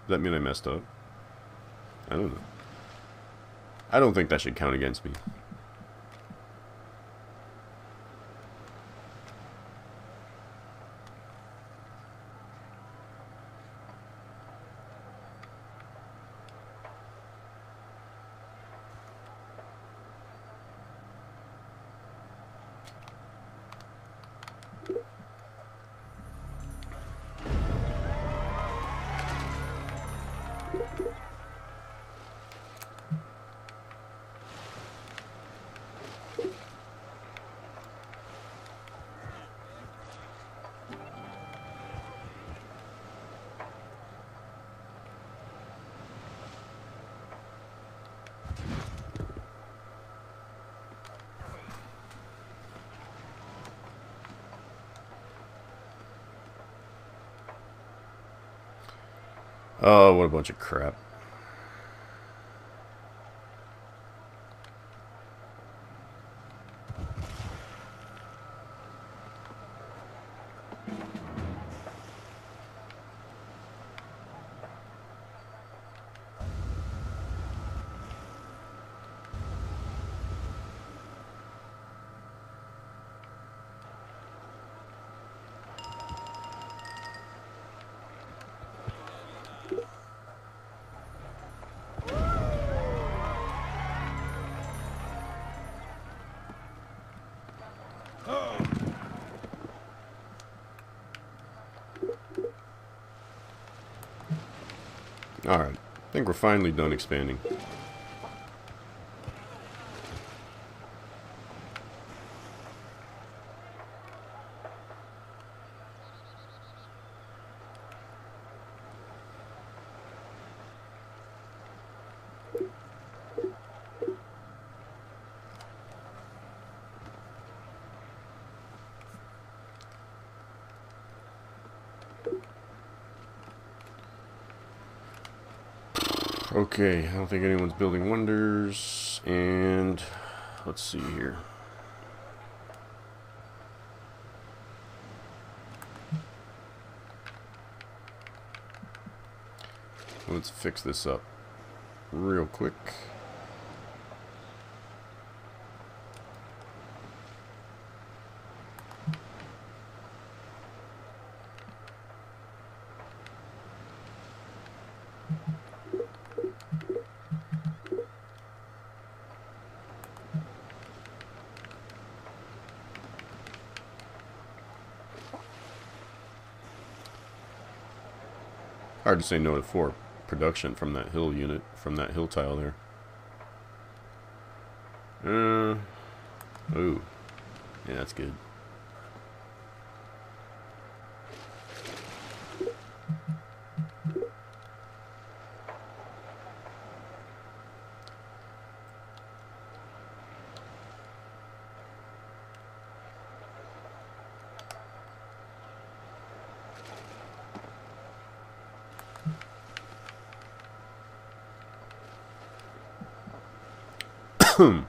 does that mean I messed up? I don't know. I don't think that should count against me. Oh, what a bunch of crap. Think we're finally done expanding. Okay, I don't think anyone's building wonders. And let's see here. Let's fix this up real quick. To say no to four production from that hill unit, from that hill tile there. Uh, ooh. Yeah, that's good. Hmm.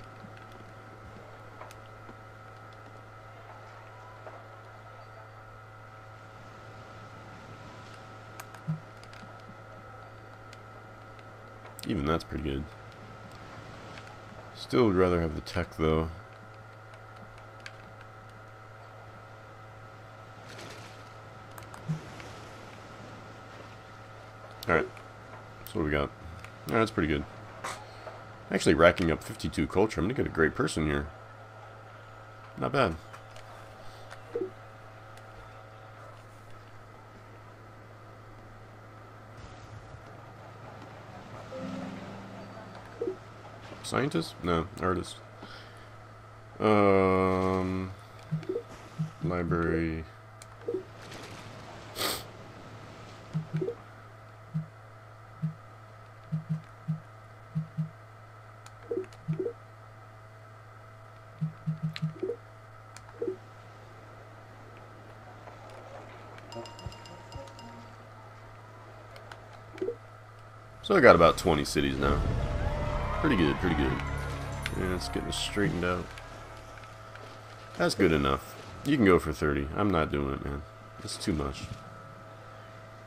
Even that's pretty good. Still would rather have the tech though. Alright. So what we got? Alright, that's pretty good. Actually racking up 52 culture. I'm going to get a great person here. Not bad. Scientist? No, artist. Um, library. Got about 20 cities now. Pretty good, pretty good. Yeah, it's getting straightened out. That's good enough. You can go for 30. I'm not doing it, man. It's too much.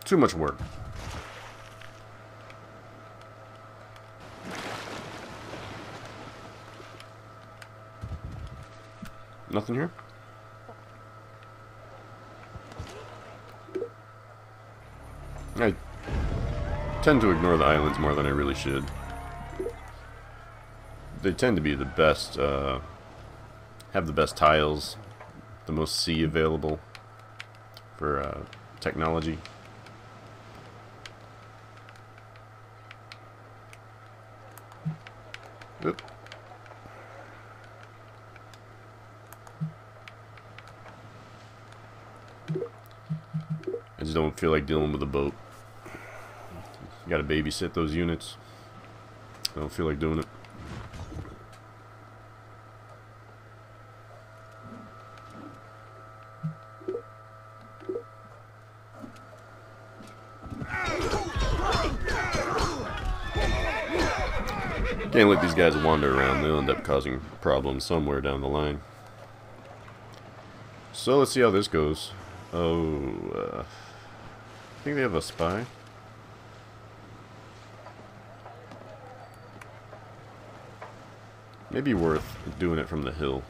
Too much work. Nothing here? I tend to ignore the islands more than I really should. They tend to be the best, uh, have the best tiles, the most sea available for uh, technology. Oop. I just don't feel like dealing with a boat. You gotta babysit those units. I don't feel like doing it. Can't let these guys wander around. They'll end up causing problems somewhere down the line. So let's see how this goes. Oh, uh, I think they have a spy. Maybe worth doing it from the hill.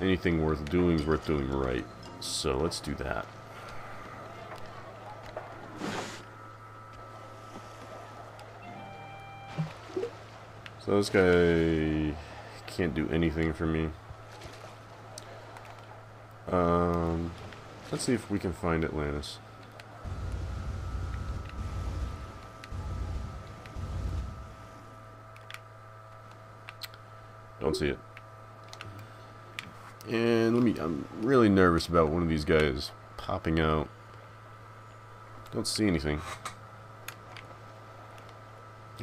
Anything worth doing is worth doing right. So let's do that. So this guy can't do anything for me. Um, let's see if we can find Atlantis. Don't see it. And let me, I'm really nervous about one of these guys popping out. Don't see anything.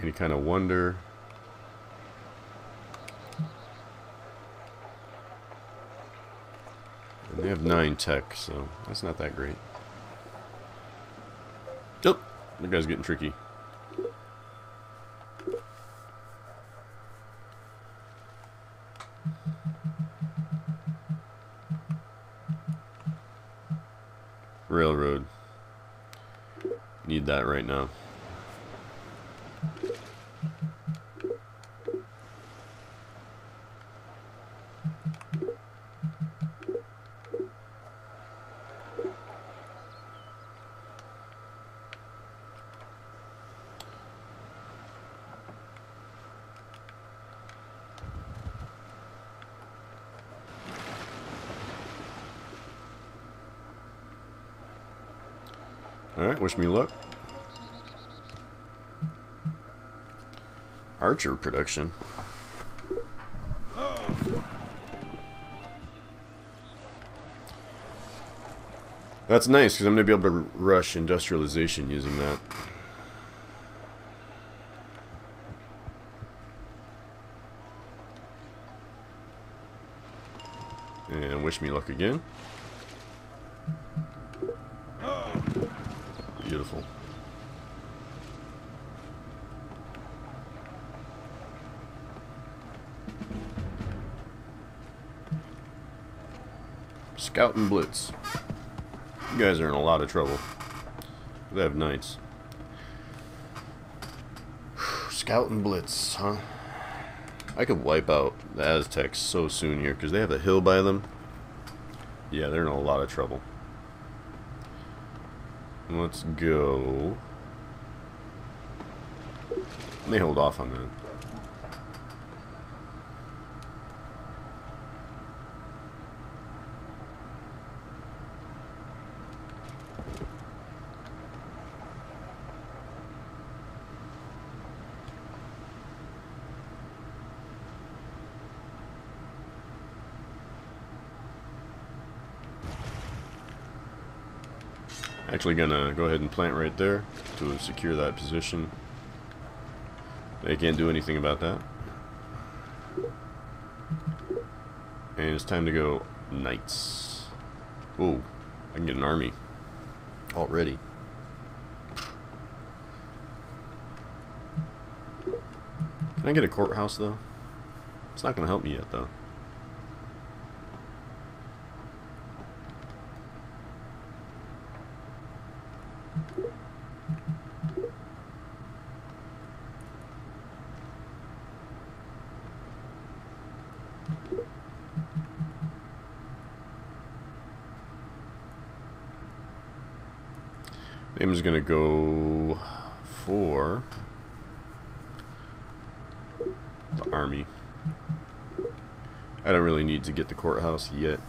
Any kind of wonder. And they have 9 tech, so that's not that great. Oh, the guy's getting tricky. Railroad. Need that right now. Alright, wish me luck. Archer production. That's nice, because I'm going to be able to rush industrialization using that. And wish me luck again. Beautiful. Scout and Blitz. You guys are in a lot of trouble. They have knights. Scout [sighs] and Blitz, huh? I could wipe out the Aztecs so soon here because they have a hill by them. Yeah, they're in a lot of trouble. Let's go. Me hold off on that. Actually gonna go ahead and plant right there to secure that position. They can't do anything about that. And it's time to go knights. Oh, I can get an army already. Can I get a courthouse though? It's not gonna help me yet though. Is gonna go for the army. I don't really need to get the courthouse yet.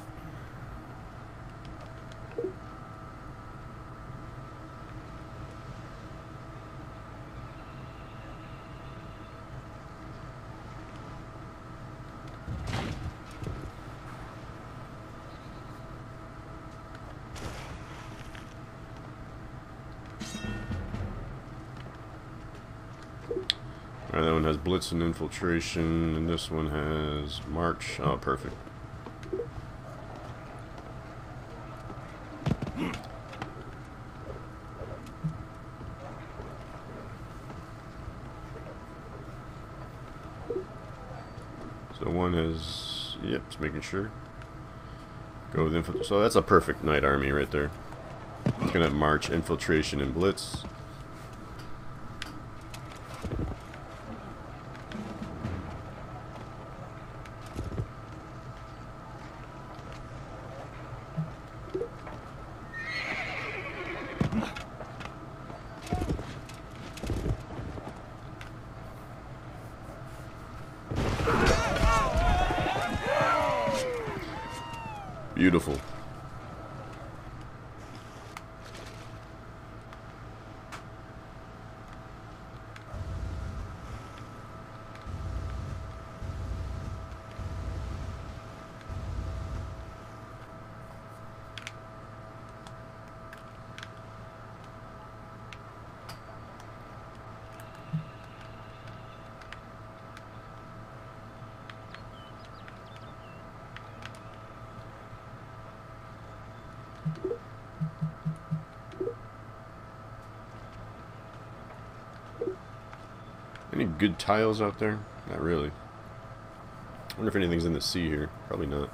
Alright, Blitz and Infiltration, and this one has March. Oh, perfect. So one has, yep, just making sure. Go with infiltration. So that's a perfect knight army right there. It's gonna have March, Infiltration, and Blitz. Beautiful. Any good tiles out there? Not really. I wonder if anything's in the sea here. Probably not.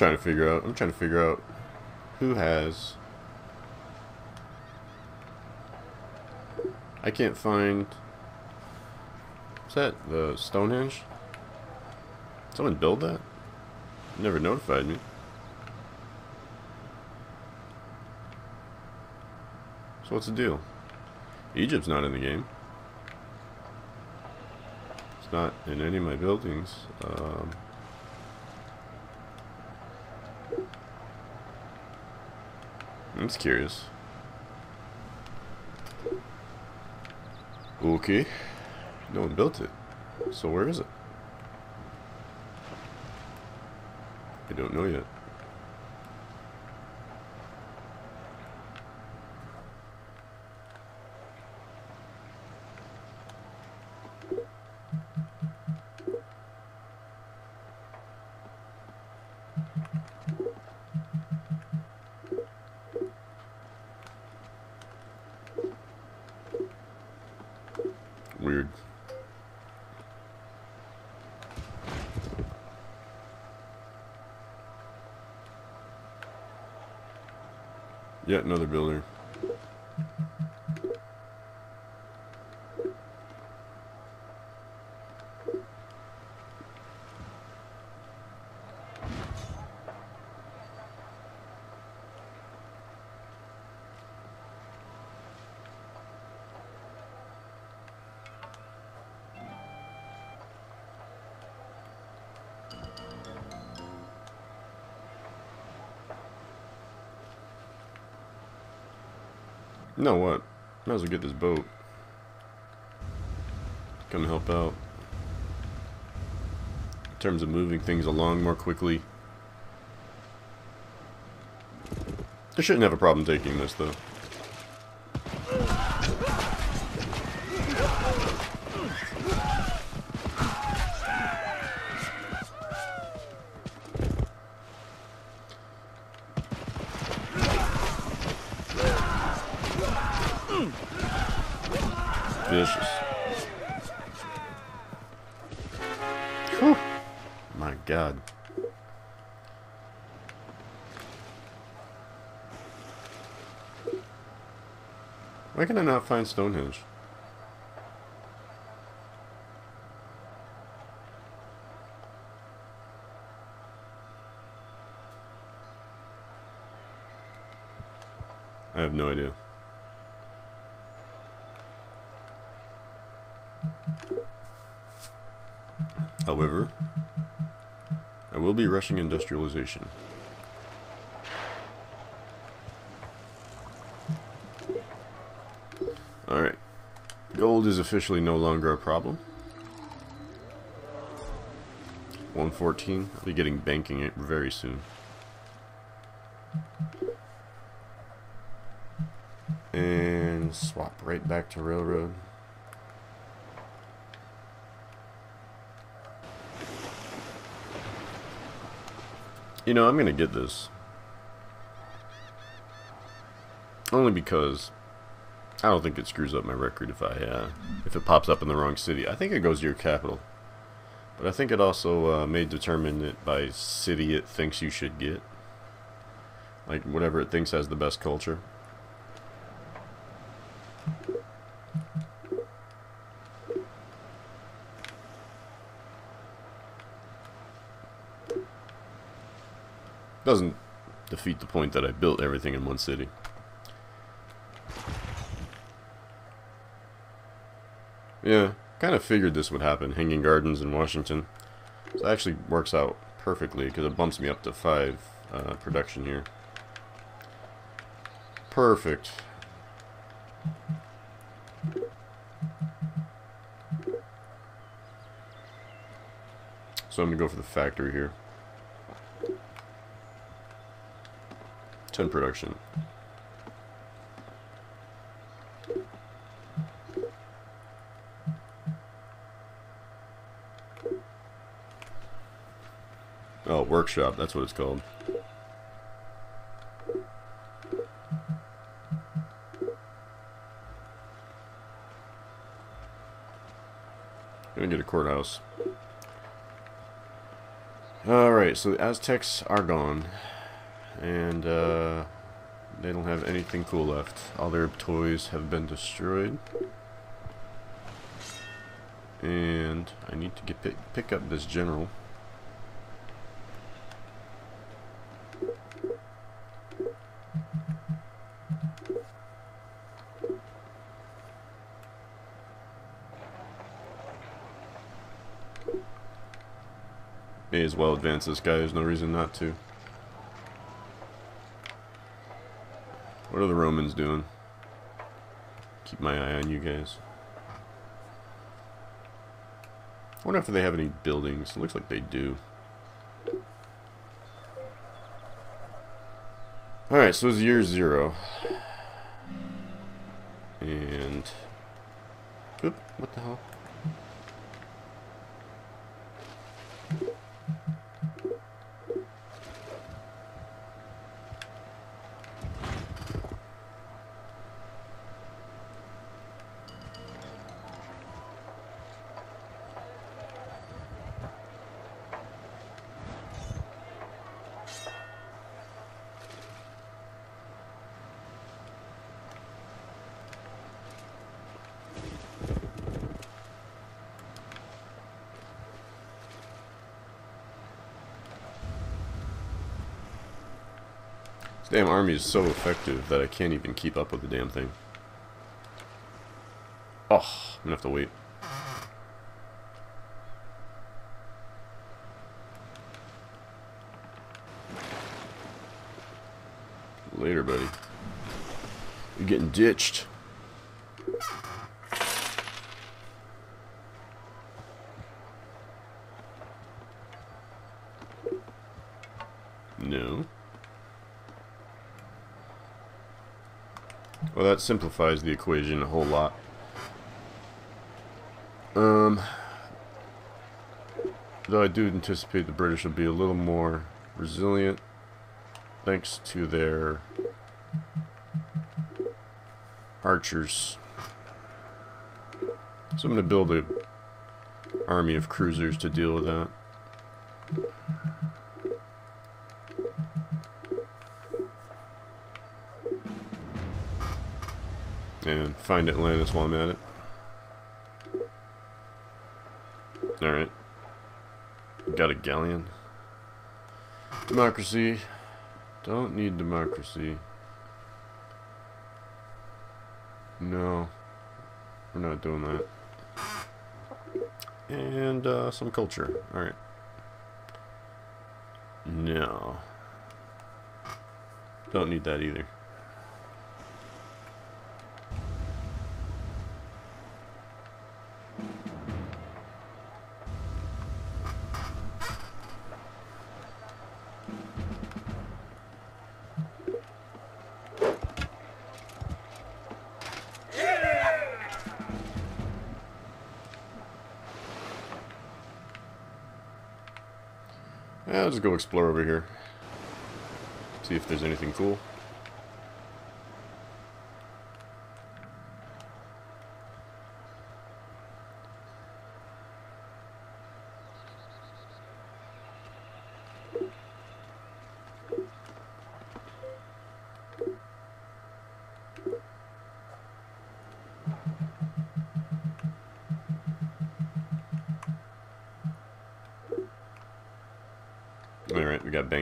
Trying to figure out. I'm trying to figure out who has. I can't find. What's that? The Stonehenge? Someone build that? Never notified me. So what's the deal? Egypt's not in the game. It's not in any of my buildings. Um, I'm curious. Okay. No one built it. So where is it? You know what? Might as well get this boat. Come help out. In terms of moving things along more quickly. I shouldn't have a problem taking this, though. Find Stonehenge? I have no idea. However, I will be rushing industrialization. Gold is officially no longer a problem. 114. I'll be getting banking it very soon. And swap right back to railroad. You know, I'm gonna get this. Only because I don't think it screws up my record if I uh, if it pops up in the wrong city. I think it goes to your capital. But I think it also uh, may determine it by city it thinks you should get. Like whatever it thinks has the best culture. Doesn't defeat the point that I built everything in one city. Yeah, kind of figured this would happen. Hanging Gardens in Washington. So it actually works out perfectly because it bumps me up to 5 uh, production here. Perfect. So I'm going to go for the factory here. 10 production. Oh, workshop, that's what it's called. Gonna get a courthouse. Alright, so the Aztecs are gone. And, uh, they don't have anything cool left. All their toys have been destroyed. And I need to get pick, pick up this general. Advance this guy, there's no reason not to. What are the Romans doing? Keep my eye on you guys. I wonder if they have any buildings. It looks like they do. Alright, so it's year zero. And... Oop, what the hell? damn army is so effective that I can't even keep up with the damn thing. Oh, I'm gonna have to wait. Later, buddy. You're getting ditched. No. Well, simplifies the equation a whole lot. Um, though I do anticipate the British will be a little more resilient thanks to their archers. So I'm going to build an army of cruisers to deal with that. Find Atlantis while I'm at it. Alright. Got a galleon. Democracy. Don't need democracy. No. We're not doing that. And uh, some culture. Alright. No. Don't need that either. I'll just go explore over here. See if there's anything cool.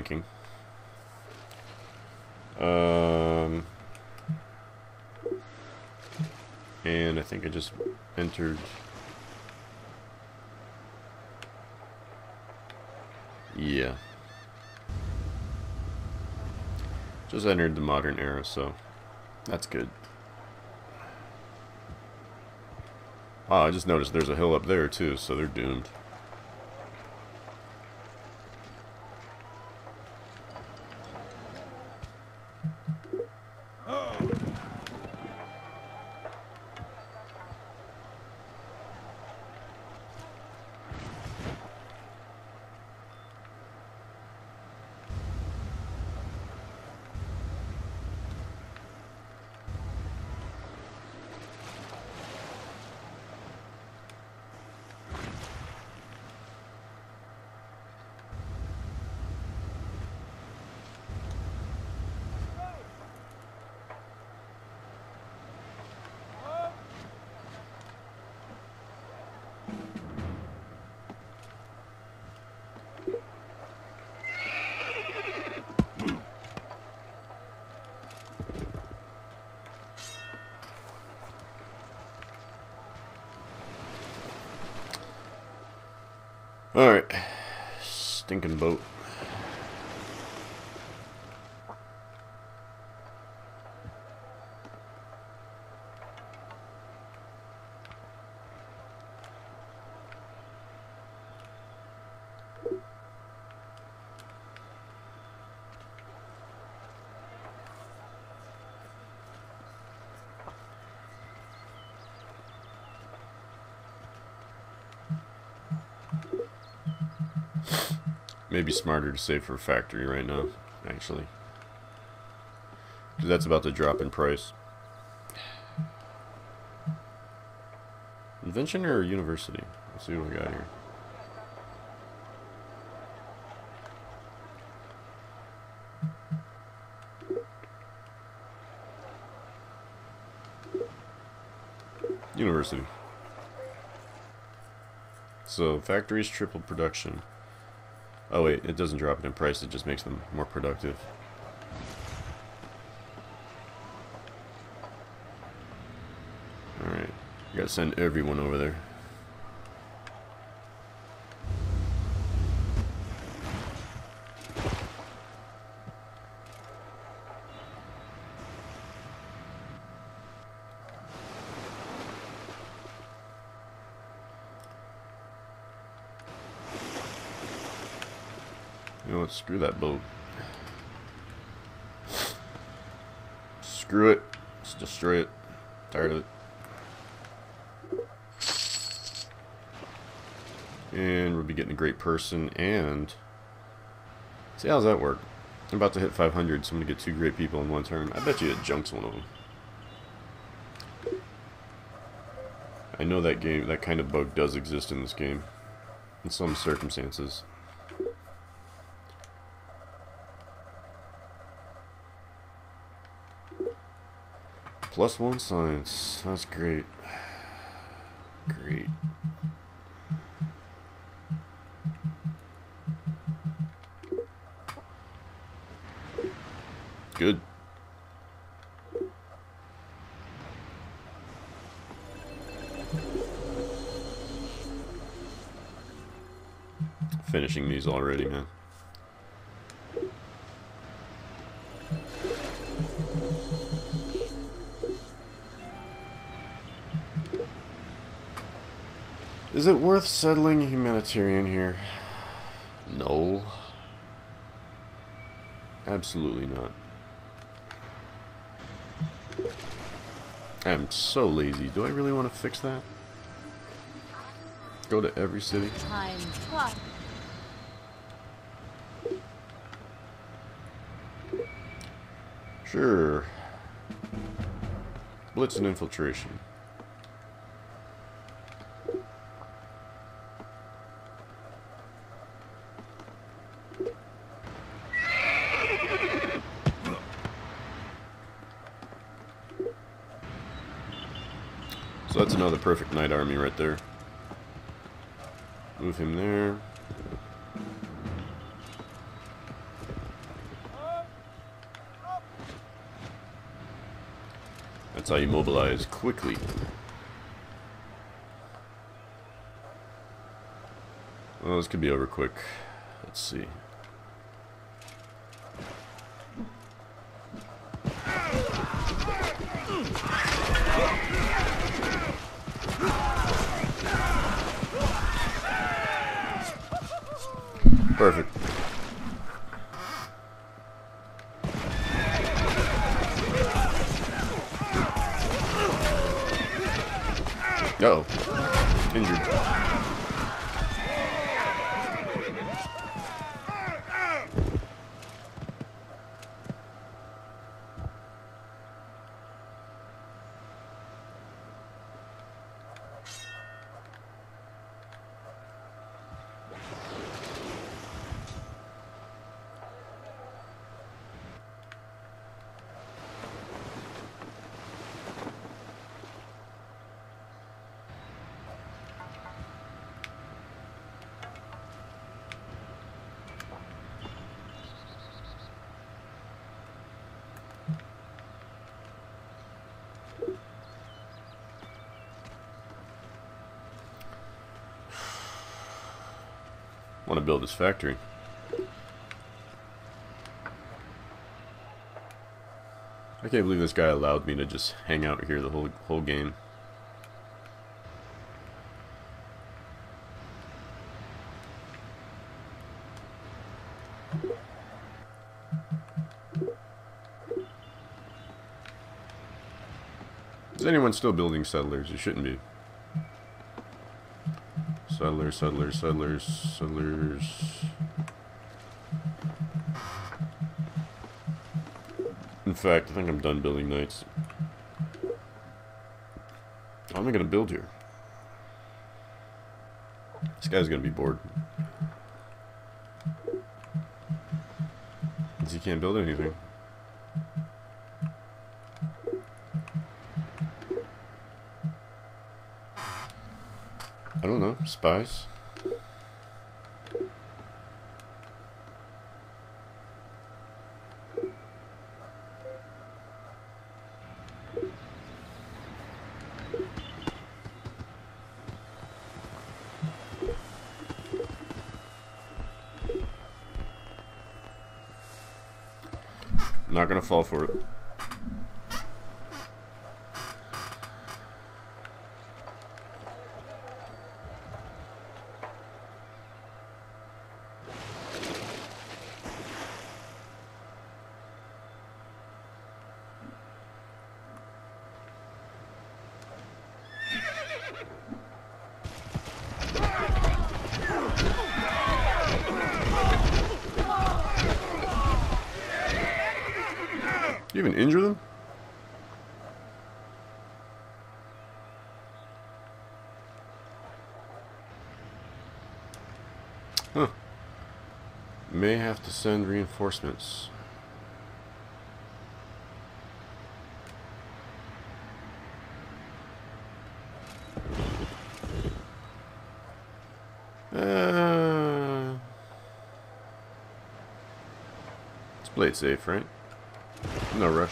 Banking. Um, and I think I just entered. Yeah. Just entered the modern era, so that's good. Wow, I just noticed there's a hill up there too, so they're doomed. Alright. Stinking boat. Maybe smarter to save for a factory right now, actually. Because that's about to drop in price. Invention or university? Let's see what we got here. University. So, factories triple production. Oh wait, it doesn't drop it in price, it just makes them more productive. Alright, gotta send everyone over there. You know what? Screw that boat. Screw it. Let's destroy it. Tired of it. And we'll be getting a great person and see how's that work. I'm about to hit 500, so I'm gonna get two great people in one turn. I bet you it junks one of them. I know that game, that kind of bug does exist in this game, in some circumstances. Plus one science. That's. Great. Finishing these already, man. Is it worth settling humanitarian here? No. Absolutely not. I'm so lazy. Do I really want to fix that? Go to every city? Time Sure. Blitz and infiltration. So that's another perfect knight army right there. Move him there. That's how you mobilize quickly. Well, this could be over quick. Let's see. Perfect. Uh oh. Injured. Want to build this factory. I can't believe this guy allowed me to just hang out here the whole whole game. Is anyone still building settlers? You shouldn't be. Settlers, settlers, settlers, settlers. In fact, I think I'm done building knights. How am I going to build here? This guy's going to be bored. Because he can't build anything. Don't know. Spies? Not gonna fall for it. you even injure them? Huh. May have to send reinforcements. Uh, let's play it safe, right? No rush.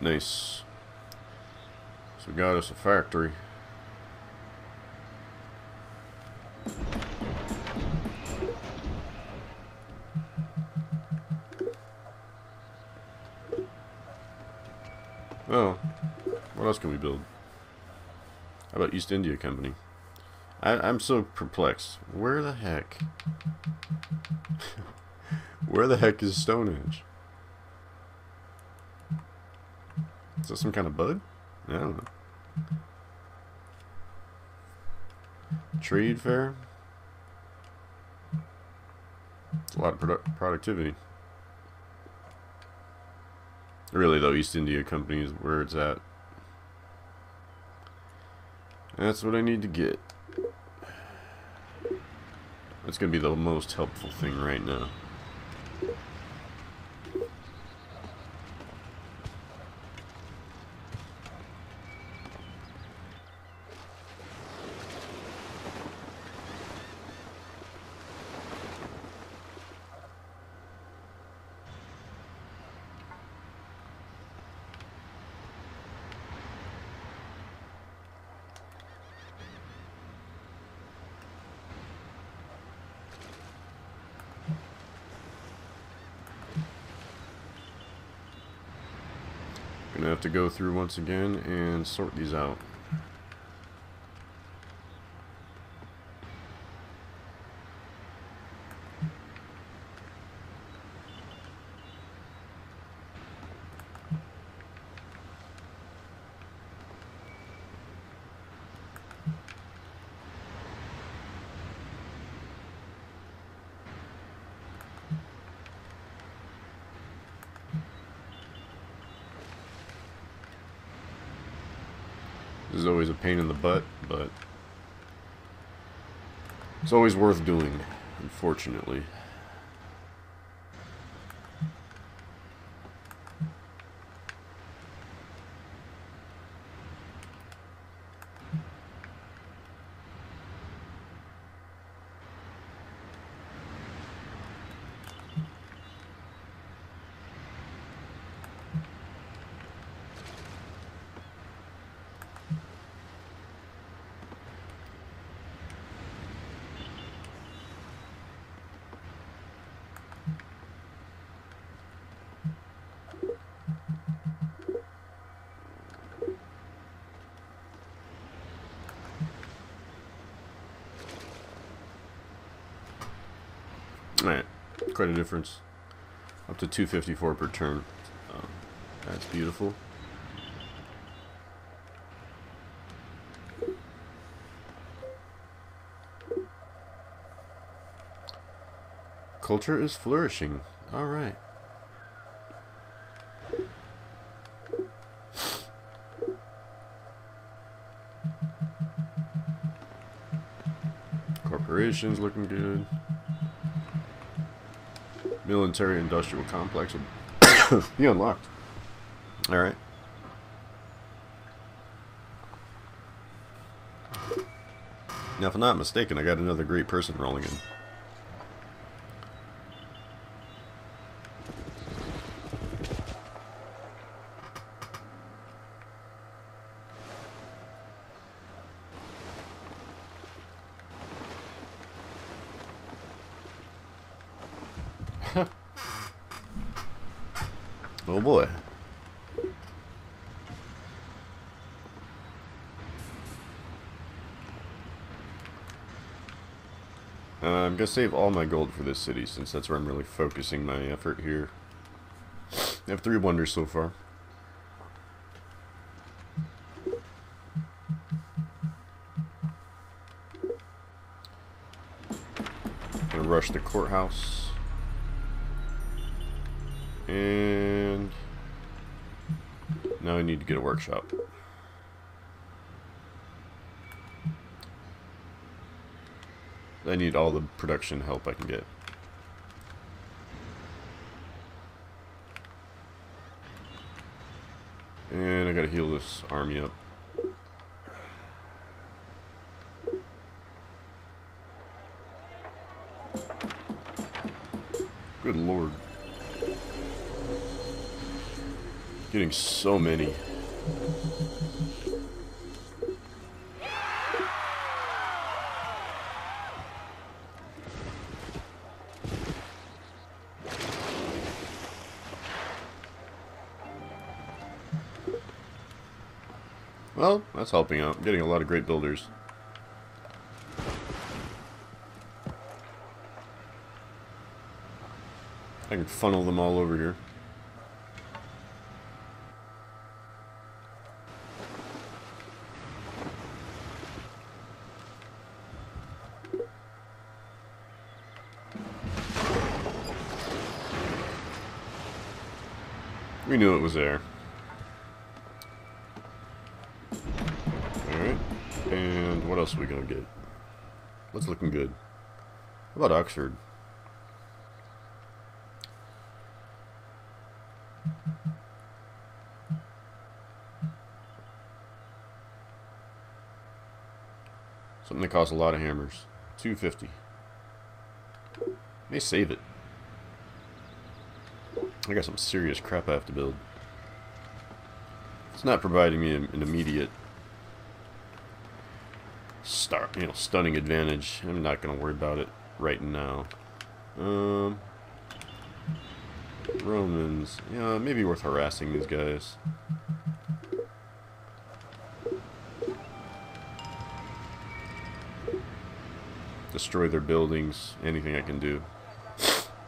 Nice. A factory. Oh, what else can we build? How about East India Company? I, I'm so perplexed. Where the heck? [laughs] Where the heck is Stonehenge? Is that some kind of bug? I don't know. Trade fair? It's a lot of produ productivity. Really, though, East India Company is where it's at. That's what I need to get. That's going to be the most helpful thing right now. To go through once again and sort these out. Pain in the butt, but it's always worth doing, unfortunately. Alright, quite a difference. Up to 254 per turn. Um, that's beautiful. Culture is flourishing. Alright. Corporations looking good. Military industrial complex will [coughs] be unlocked. Alright. Now, if I'm not mistaken, I got another great person rolling in. Oh boy. Uh, I'm going to save all my gold for this city since that's where I'm really focusing my effort here. I have three wonders so far. Gonna rush the courthouse. Get a workshop. I need all the production help I can get. And I gotta heal this army up. Good lord. Getting so many. Well, that's helping out. I'm getting a lot of great builders. I can funnel them all over here. What's looking good? How about Oxford? Something that costs a lot of hammers. 250. May save it. I got some serious crap I have to build. It's not providing me an immediate you know, stunning advantage. I'm not going to worry about it right now. Um, Romans, yeah, maybe worth harassing these guys. Destroy their buildings, anything I can do.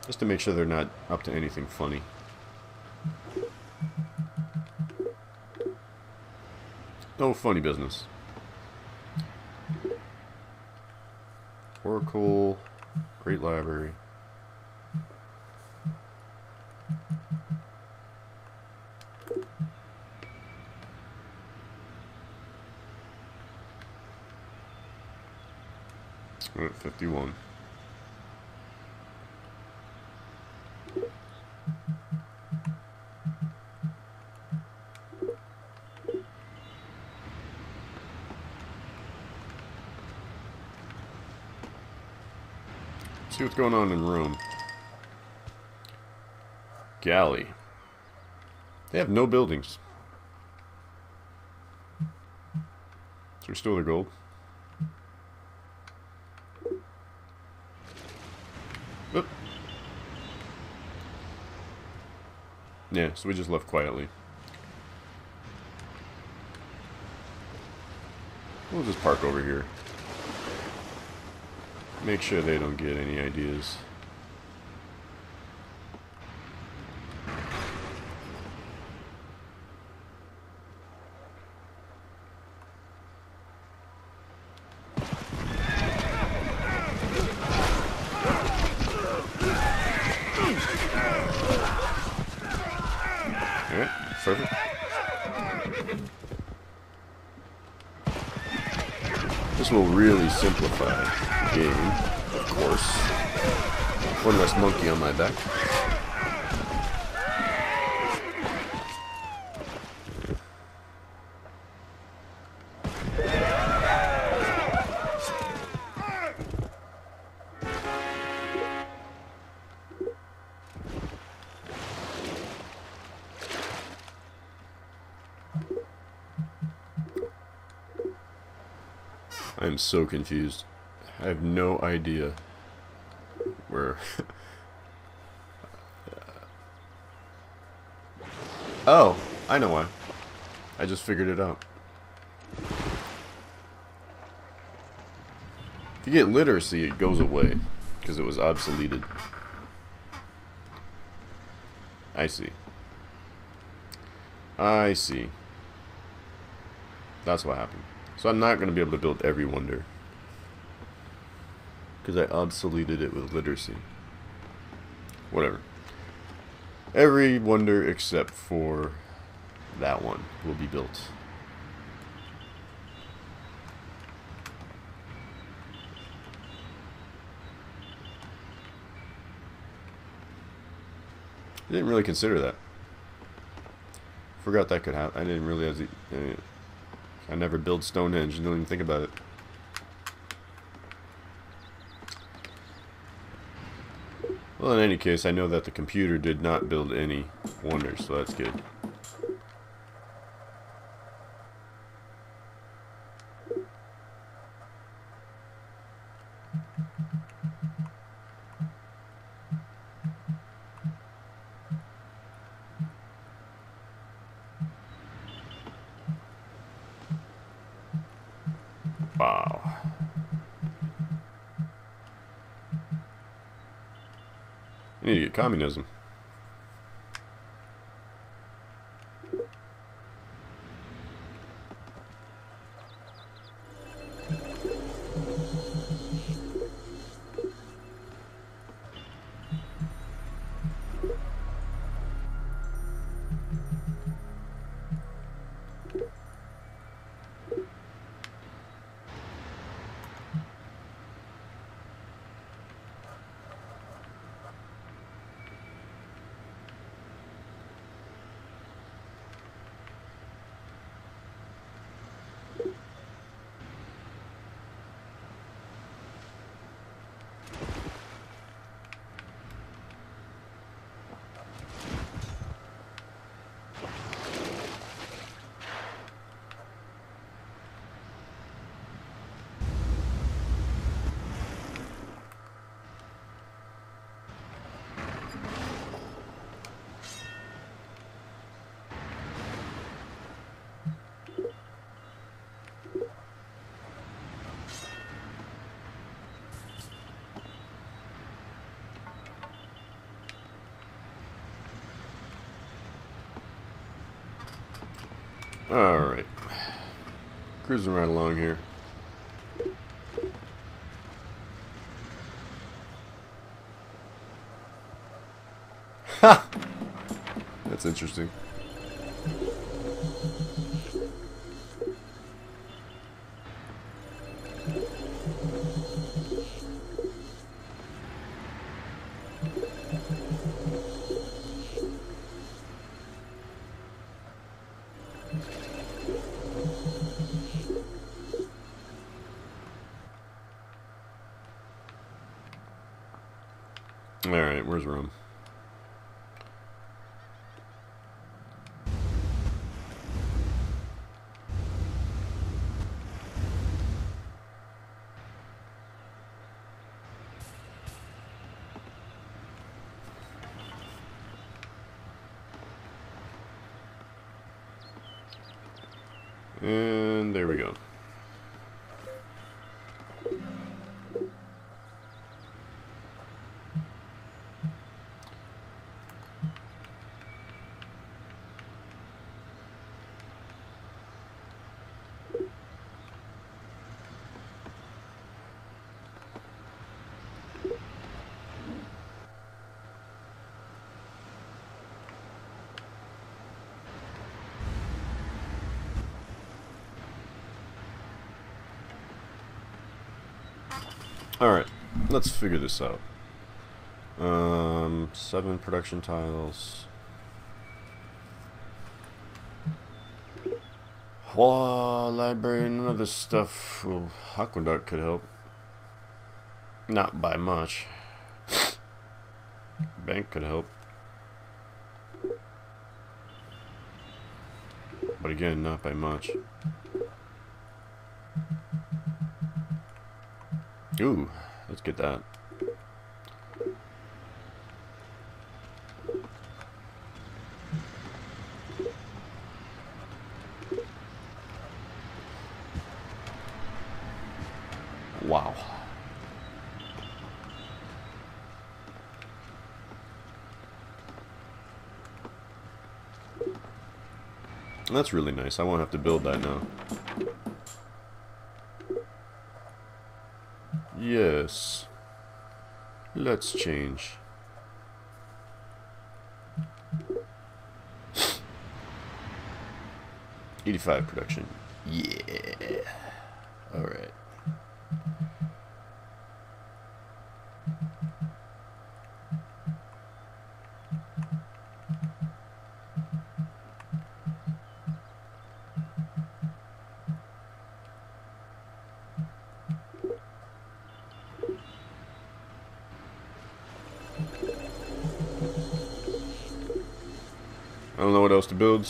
Just to make sure they're not up to anything funny. No funny business. Oracle, Great Library. We're at 51. See what's going on in Rome. Galley. They have no buildings. So restore their gold. Oop. Yeah, so we just left quietly. We'll just park over here. Make sure they don't get any ideas. This will really simplify game, of course. One less monkey on my back. I am so confused. I have no idea where... [laughs] oh, I know why. I just figured it out. If you get literacy, it goes away because it was obsoleted. I see. I see. That's what happened. So I'm not going to be able to build every wonder. Because I obsoleted it with literacy. Whatever. Every wonder except for that one will be built. I didn't really consider that. Forgot that could happen. I didn't really. As I never build Stonehenge. Didn't even think about it. Well, in any case, I know that the computer did not build any wonders, so that's good. Communism. Cruising right along here. Ha! That's interesting. Where's Rome? And there we go. Alright, let's figure this out. Um, seven production tiles. Well, library, none of this stuff. Well, Aqueduct could help. Not by much. [laughs] Bank could help. But again, not by much. Ooh, let's get that. Wow. That's really nice. I won't have to build that now. Yes. Let's change. Eighty-five production. Yeah. All right.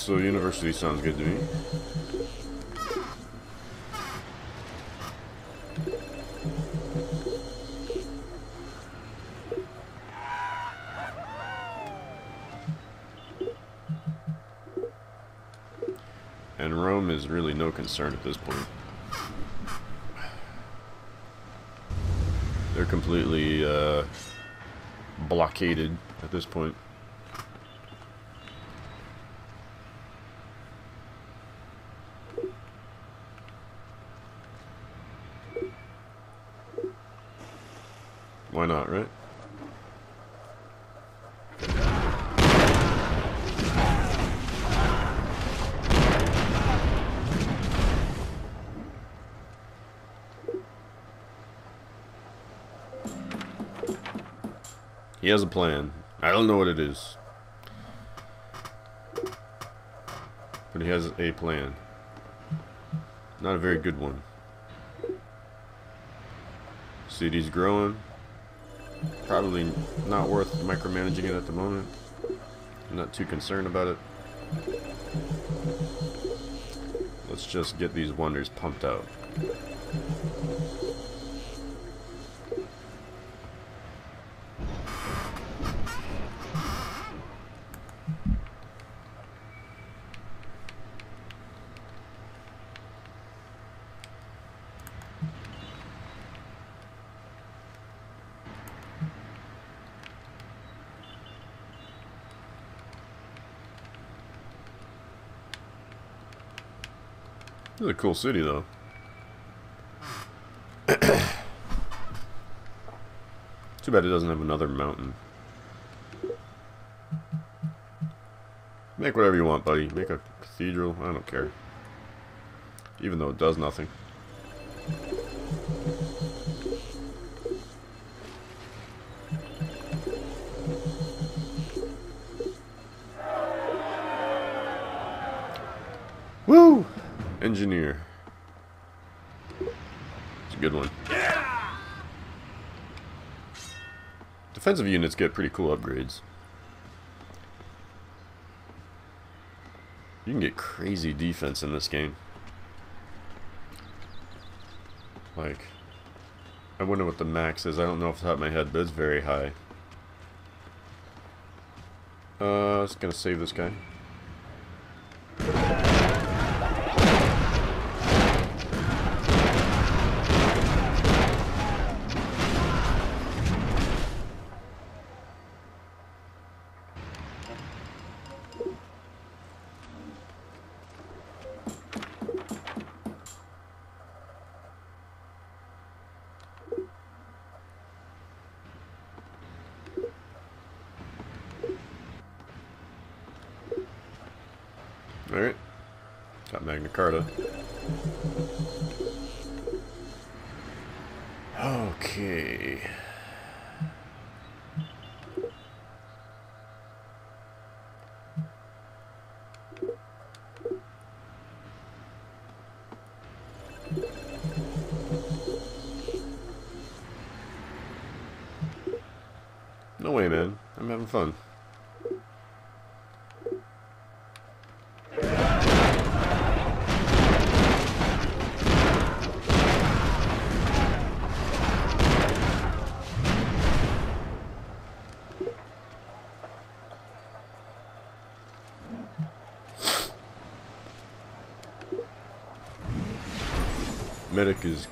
So university sounds good to me. And Rome is really no concern at this point. They're completely uh, blockaded at this point. Why not, right? He has a plan. I don't know what it is. But he has a plan. Not a very good one. City's growing. Probably not worth micromanaging it at the moment. I'm not too concerned about it. Let's just get these wonders pumped out. Cool city, though. Too bad it doesn't have another mountain. Make whatever you want, buddy. Make a cathedral. I don't care. Even though it does nothing. Engineer. It's a good one. Defensive units get pretty cool upgrades. You can get crazy defense in this game. Like, I wonder what the max is. I don't know off the top of my head, but it's very high. Uh, I was gonna save this guy.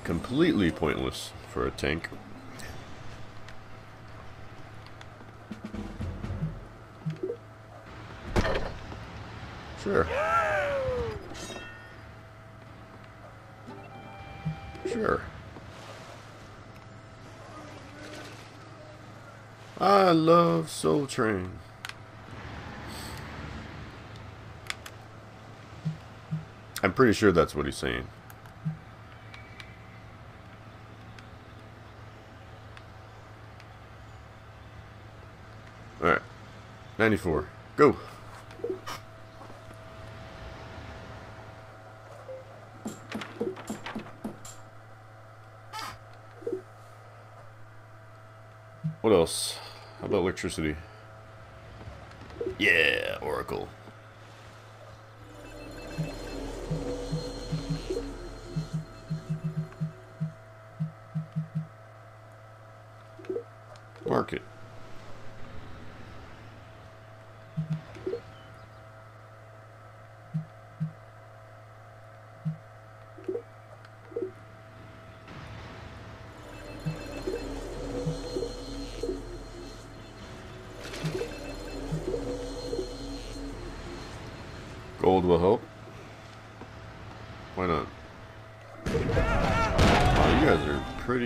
completely pointless for a tank. Sure. Sure. I love Soul Train. I'm pretty sure that's what he's saying. 94. Go! What else? How about electricity? Yeah, Oracle.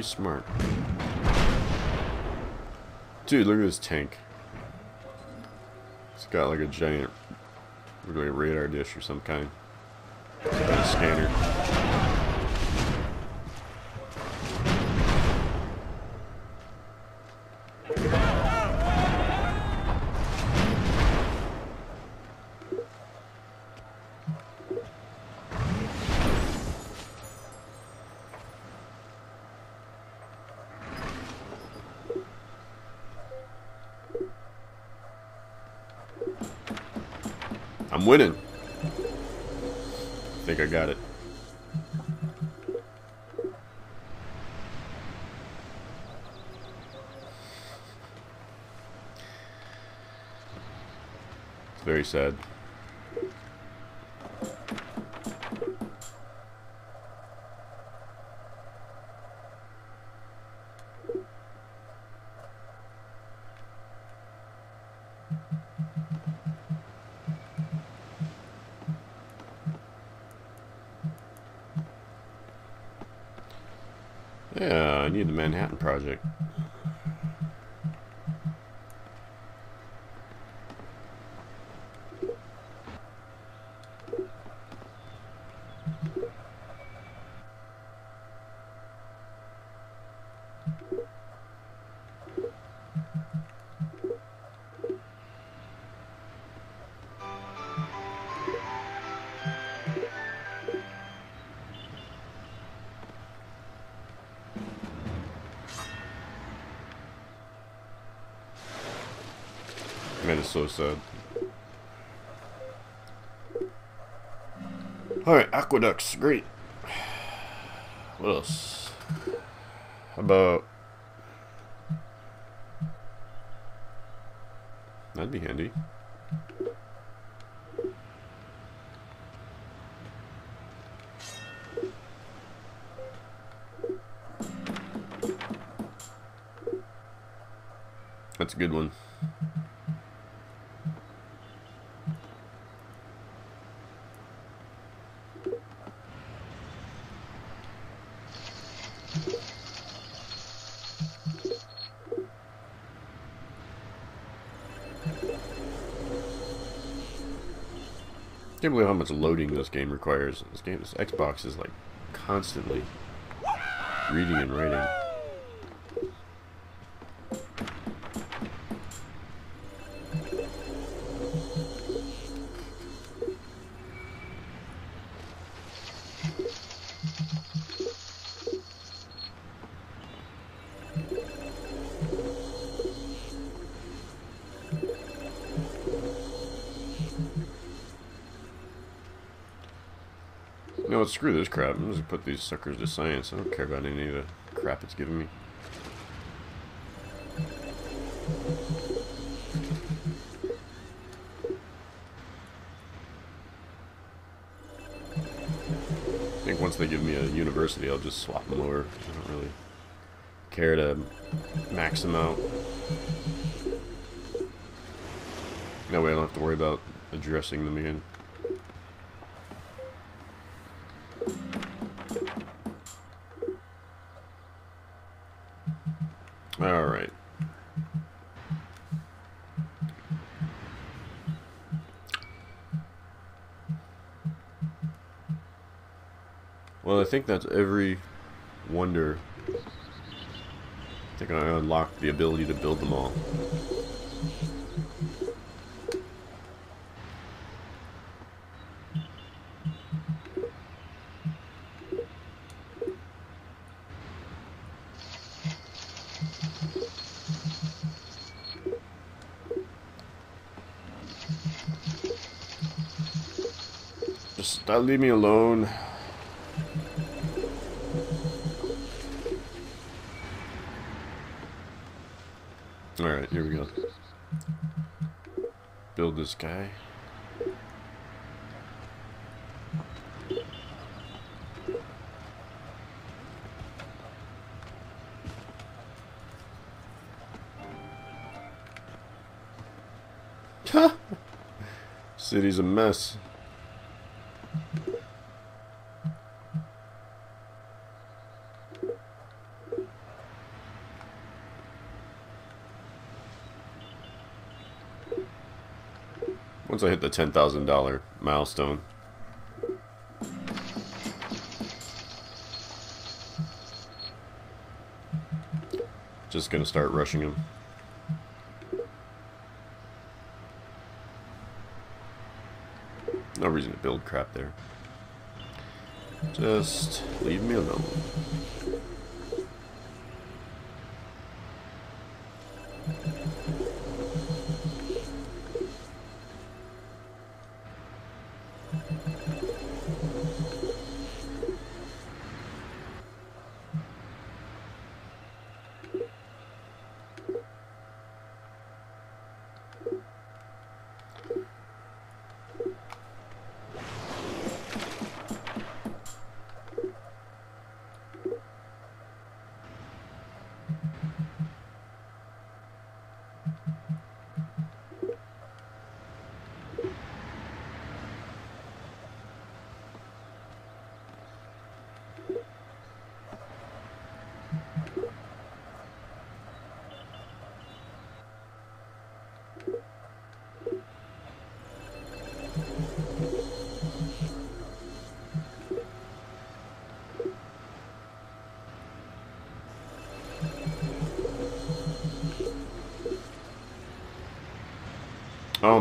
Smart. Dude, look at this tank. It's got like a giant like radar dish or some kind. A scanner. Winning. I think I got it. It's very sad. Yeah, I need the Manhattan Project. Sad. Alright, aqueducts, great. What else? How about... That'd be handy. That's a good one. Can't believe how much loading this game requires. This game, this Xbox is like constantly reading and writing. Put these suckers to science. I don't care about any of the crap it's giving me. I think once they give me a university, I'll just swap them over. I don't really care to max them out. That way I don't have to worry about addressing them again. Think that's every wonder. I think I unlocked the ability to build them all. Just uh, leave me alone. This guy. [laughs] City's a mess. Once I hit the $10,000 milestone. Just gonna start rushing him. No reason to build crap there. Just leave me alone.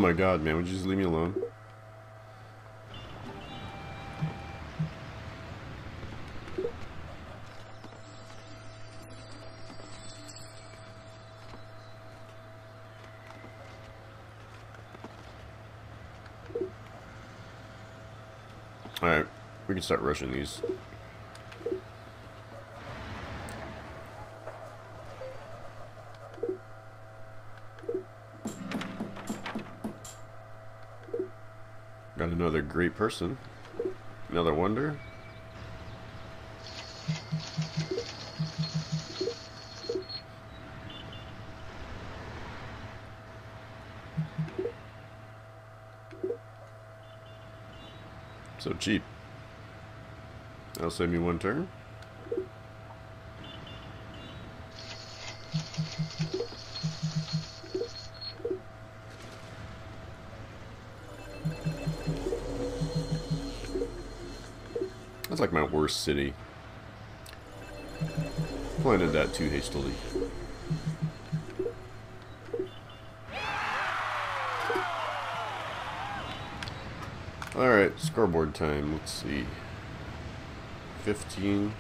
My god, man, would you just leave me alone? Alright, we can start rushing these. Got another great person. Another wonder. So cheap. That'll save me one turn. Worst city. Planted that too hastily. Alright, scoreboard time. Let's see. 15.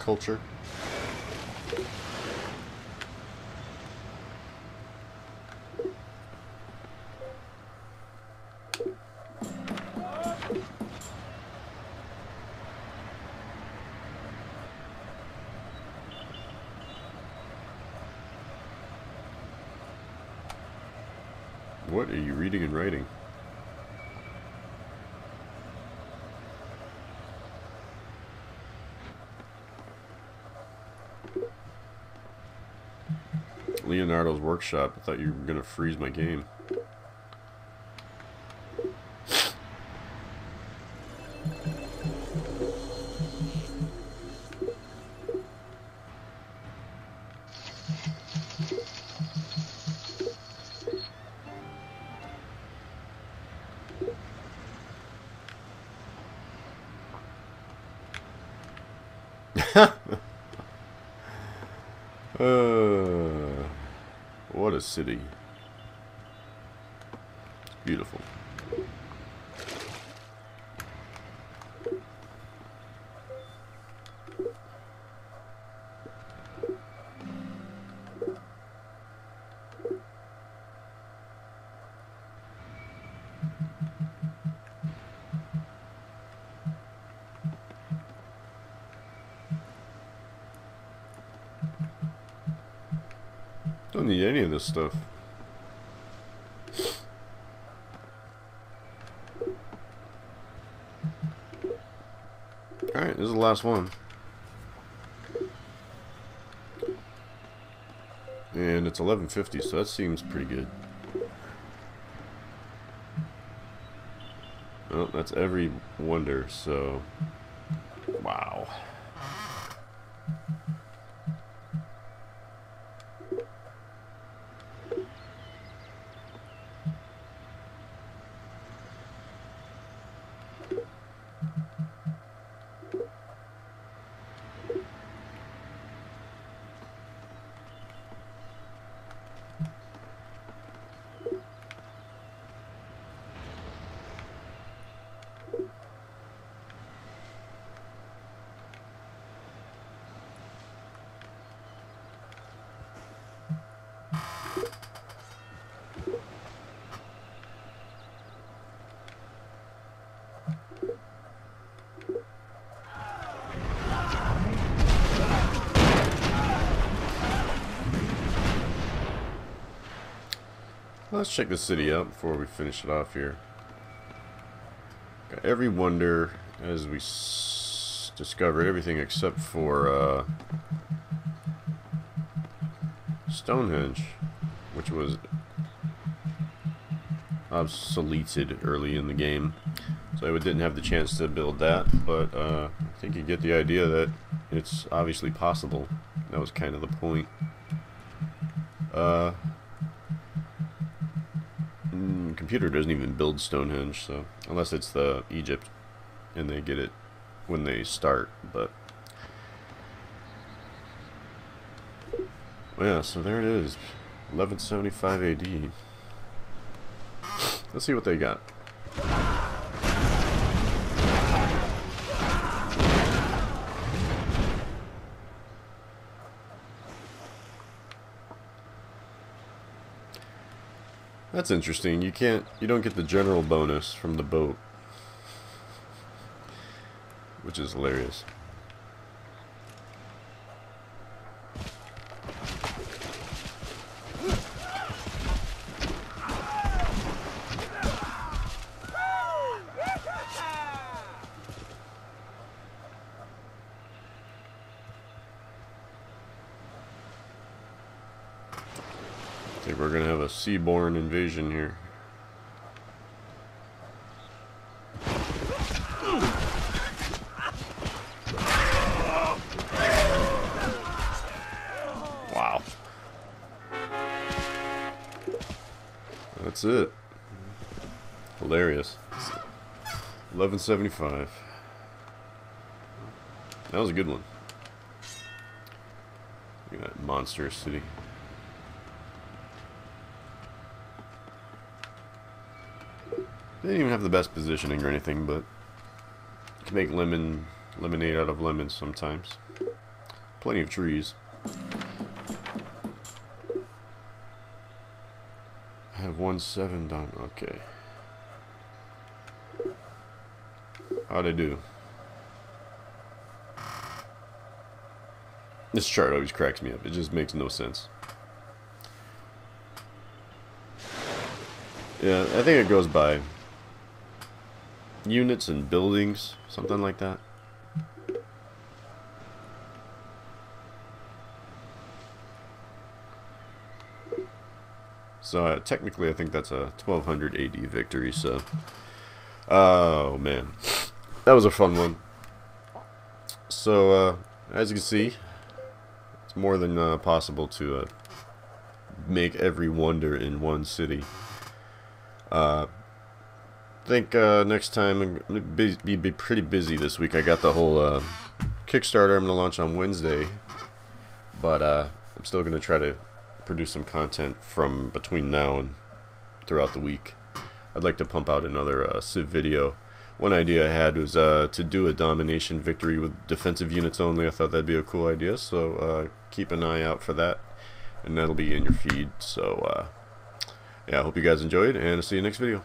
Culture. What are you reading and writing? Leonardo's workshop. I thought you were gonna freeze my game. City. It's beautiful. Don't need any of this stuff. Alright, this is the last one. And it's 1150, so that seems pretty good. Well, that's every wonder, so... Wow. Let's check the city out before we finish it off here. Got every wonder as we discovered everything except for uh, Stonehenge, which was obsoleted early in the game. So I didn't have the chance to build that, but uh, I think you get the idea that it's obviously possible. That was kind of the point. Uh, computer doesn't even build Stonehenge, so unless it's the Egypt and they get it when they start, but yeah, so there it is, 1175 AD. Let's see what they got. Interesting. You can't, you don't get the general bonus from the boat. Which is hilarious. think we're going to have a seaborne invasion here. Wow. That's it. Hilarious. 1175. That was a good one. Look at that monstrous city. They didn't even have the best positioning or anything, but you can make lemon lemonade out of lemons sometimes. Plenty of trees. I have one seven done. Okay. How'd I do? This chart always cracks me up. It just makes no sense. Yeah, I think it goes by units and buildings, something like that. So uh, technically, I think that's a 1200 AD victory. So, oh man, that was a fun one. So uh, as you can see, it's more than uh, possible to uh, make every wonder in one city. Uh, think uh, next time be, be, be pretty busy this week. I got the whole uh, Kickstarter I'm to launch on Wednesday, but uh, I'm still going to try to produce some content from between now and throughout the week. I'd like to pump out another uh, Civ video. One idea I had was uh, to do a domination victory with defensive units only. I thought that'd be a cool idea, so uh, keep an eye out for that, and that'll be in your feed. So, uh, yeah, I hope you guys enjoyed, and I'll see you next video.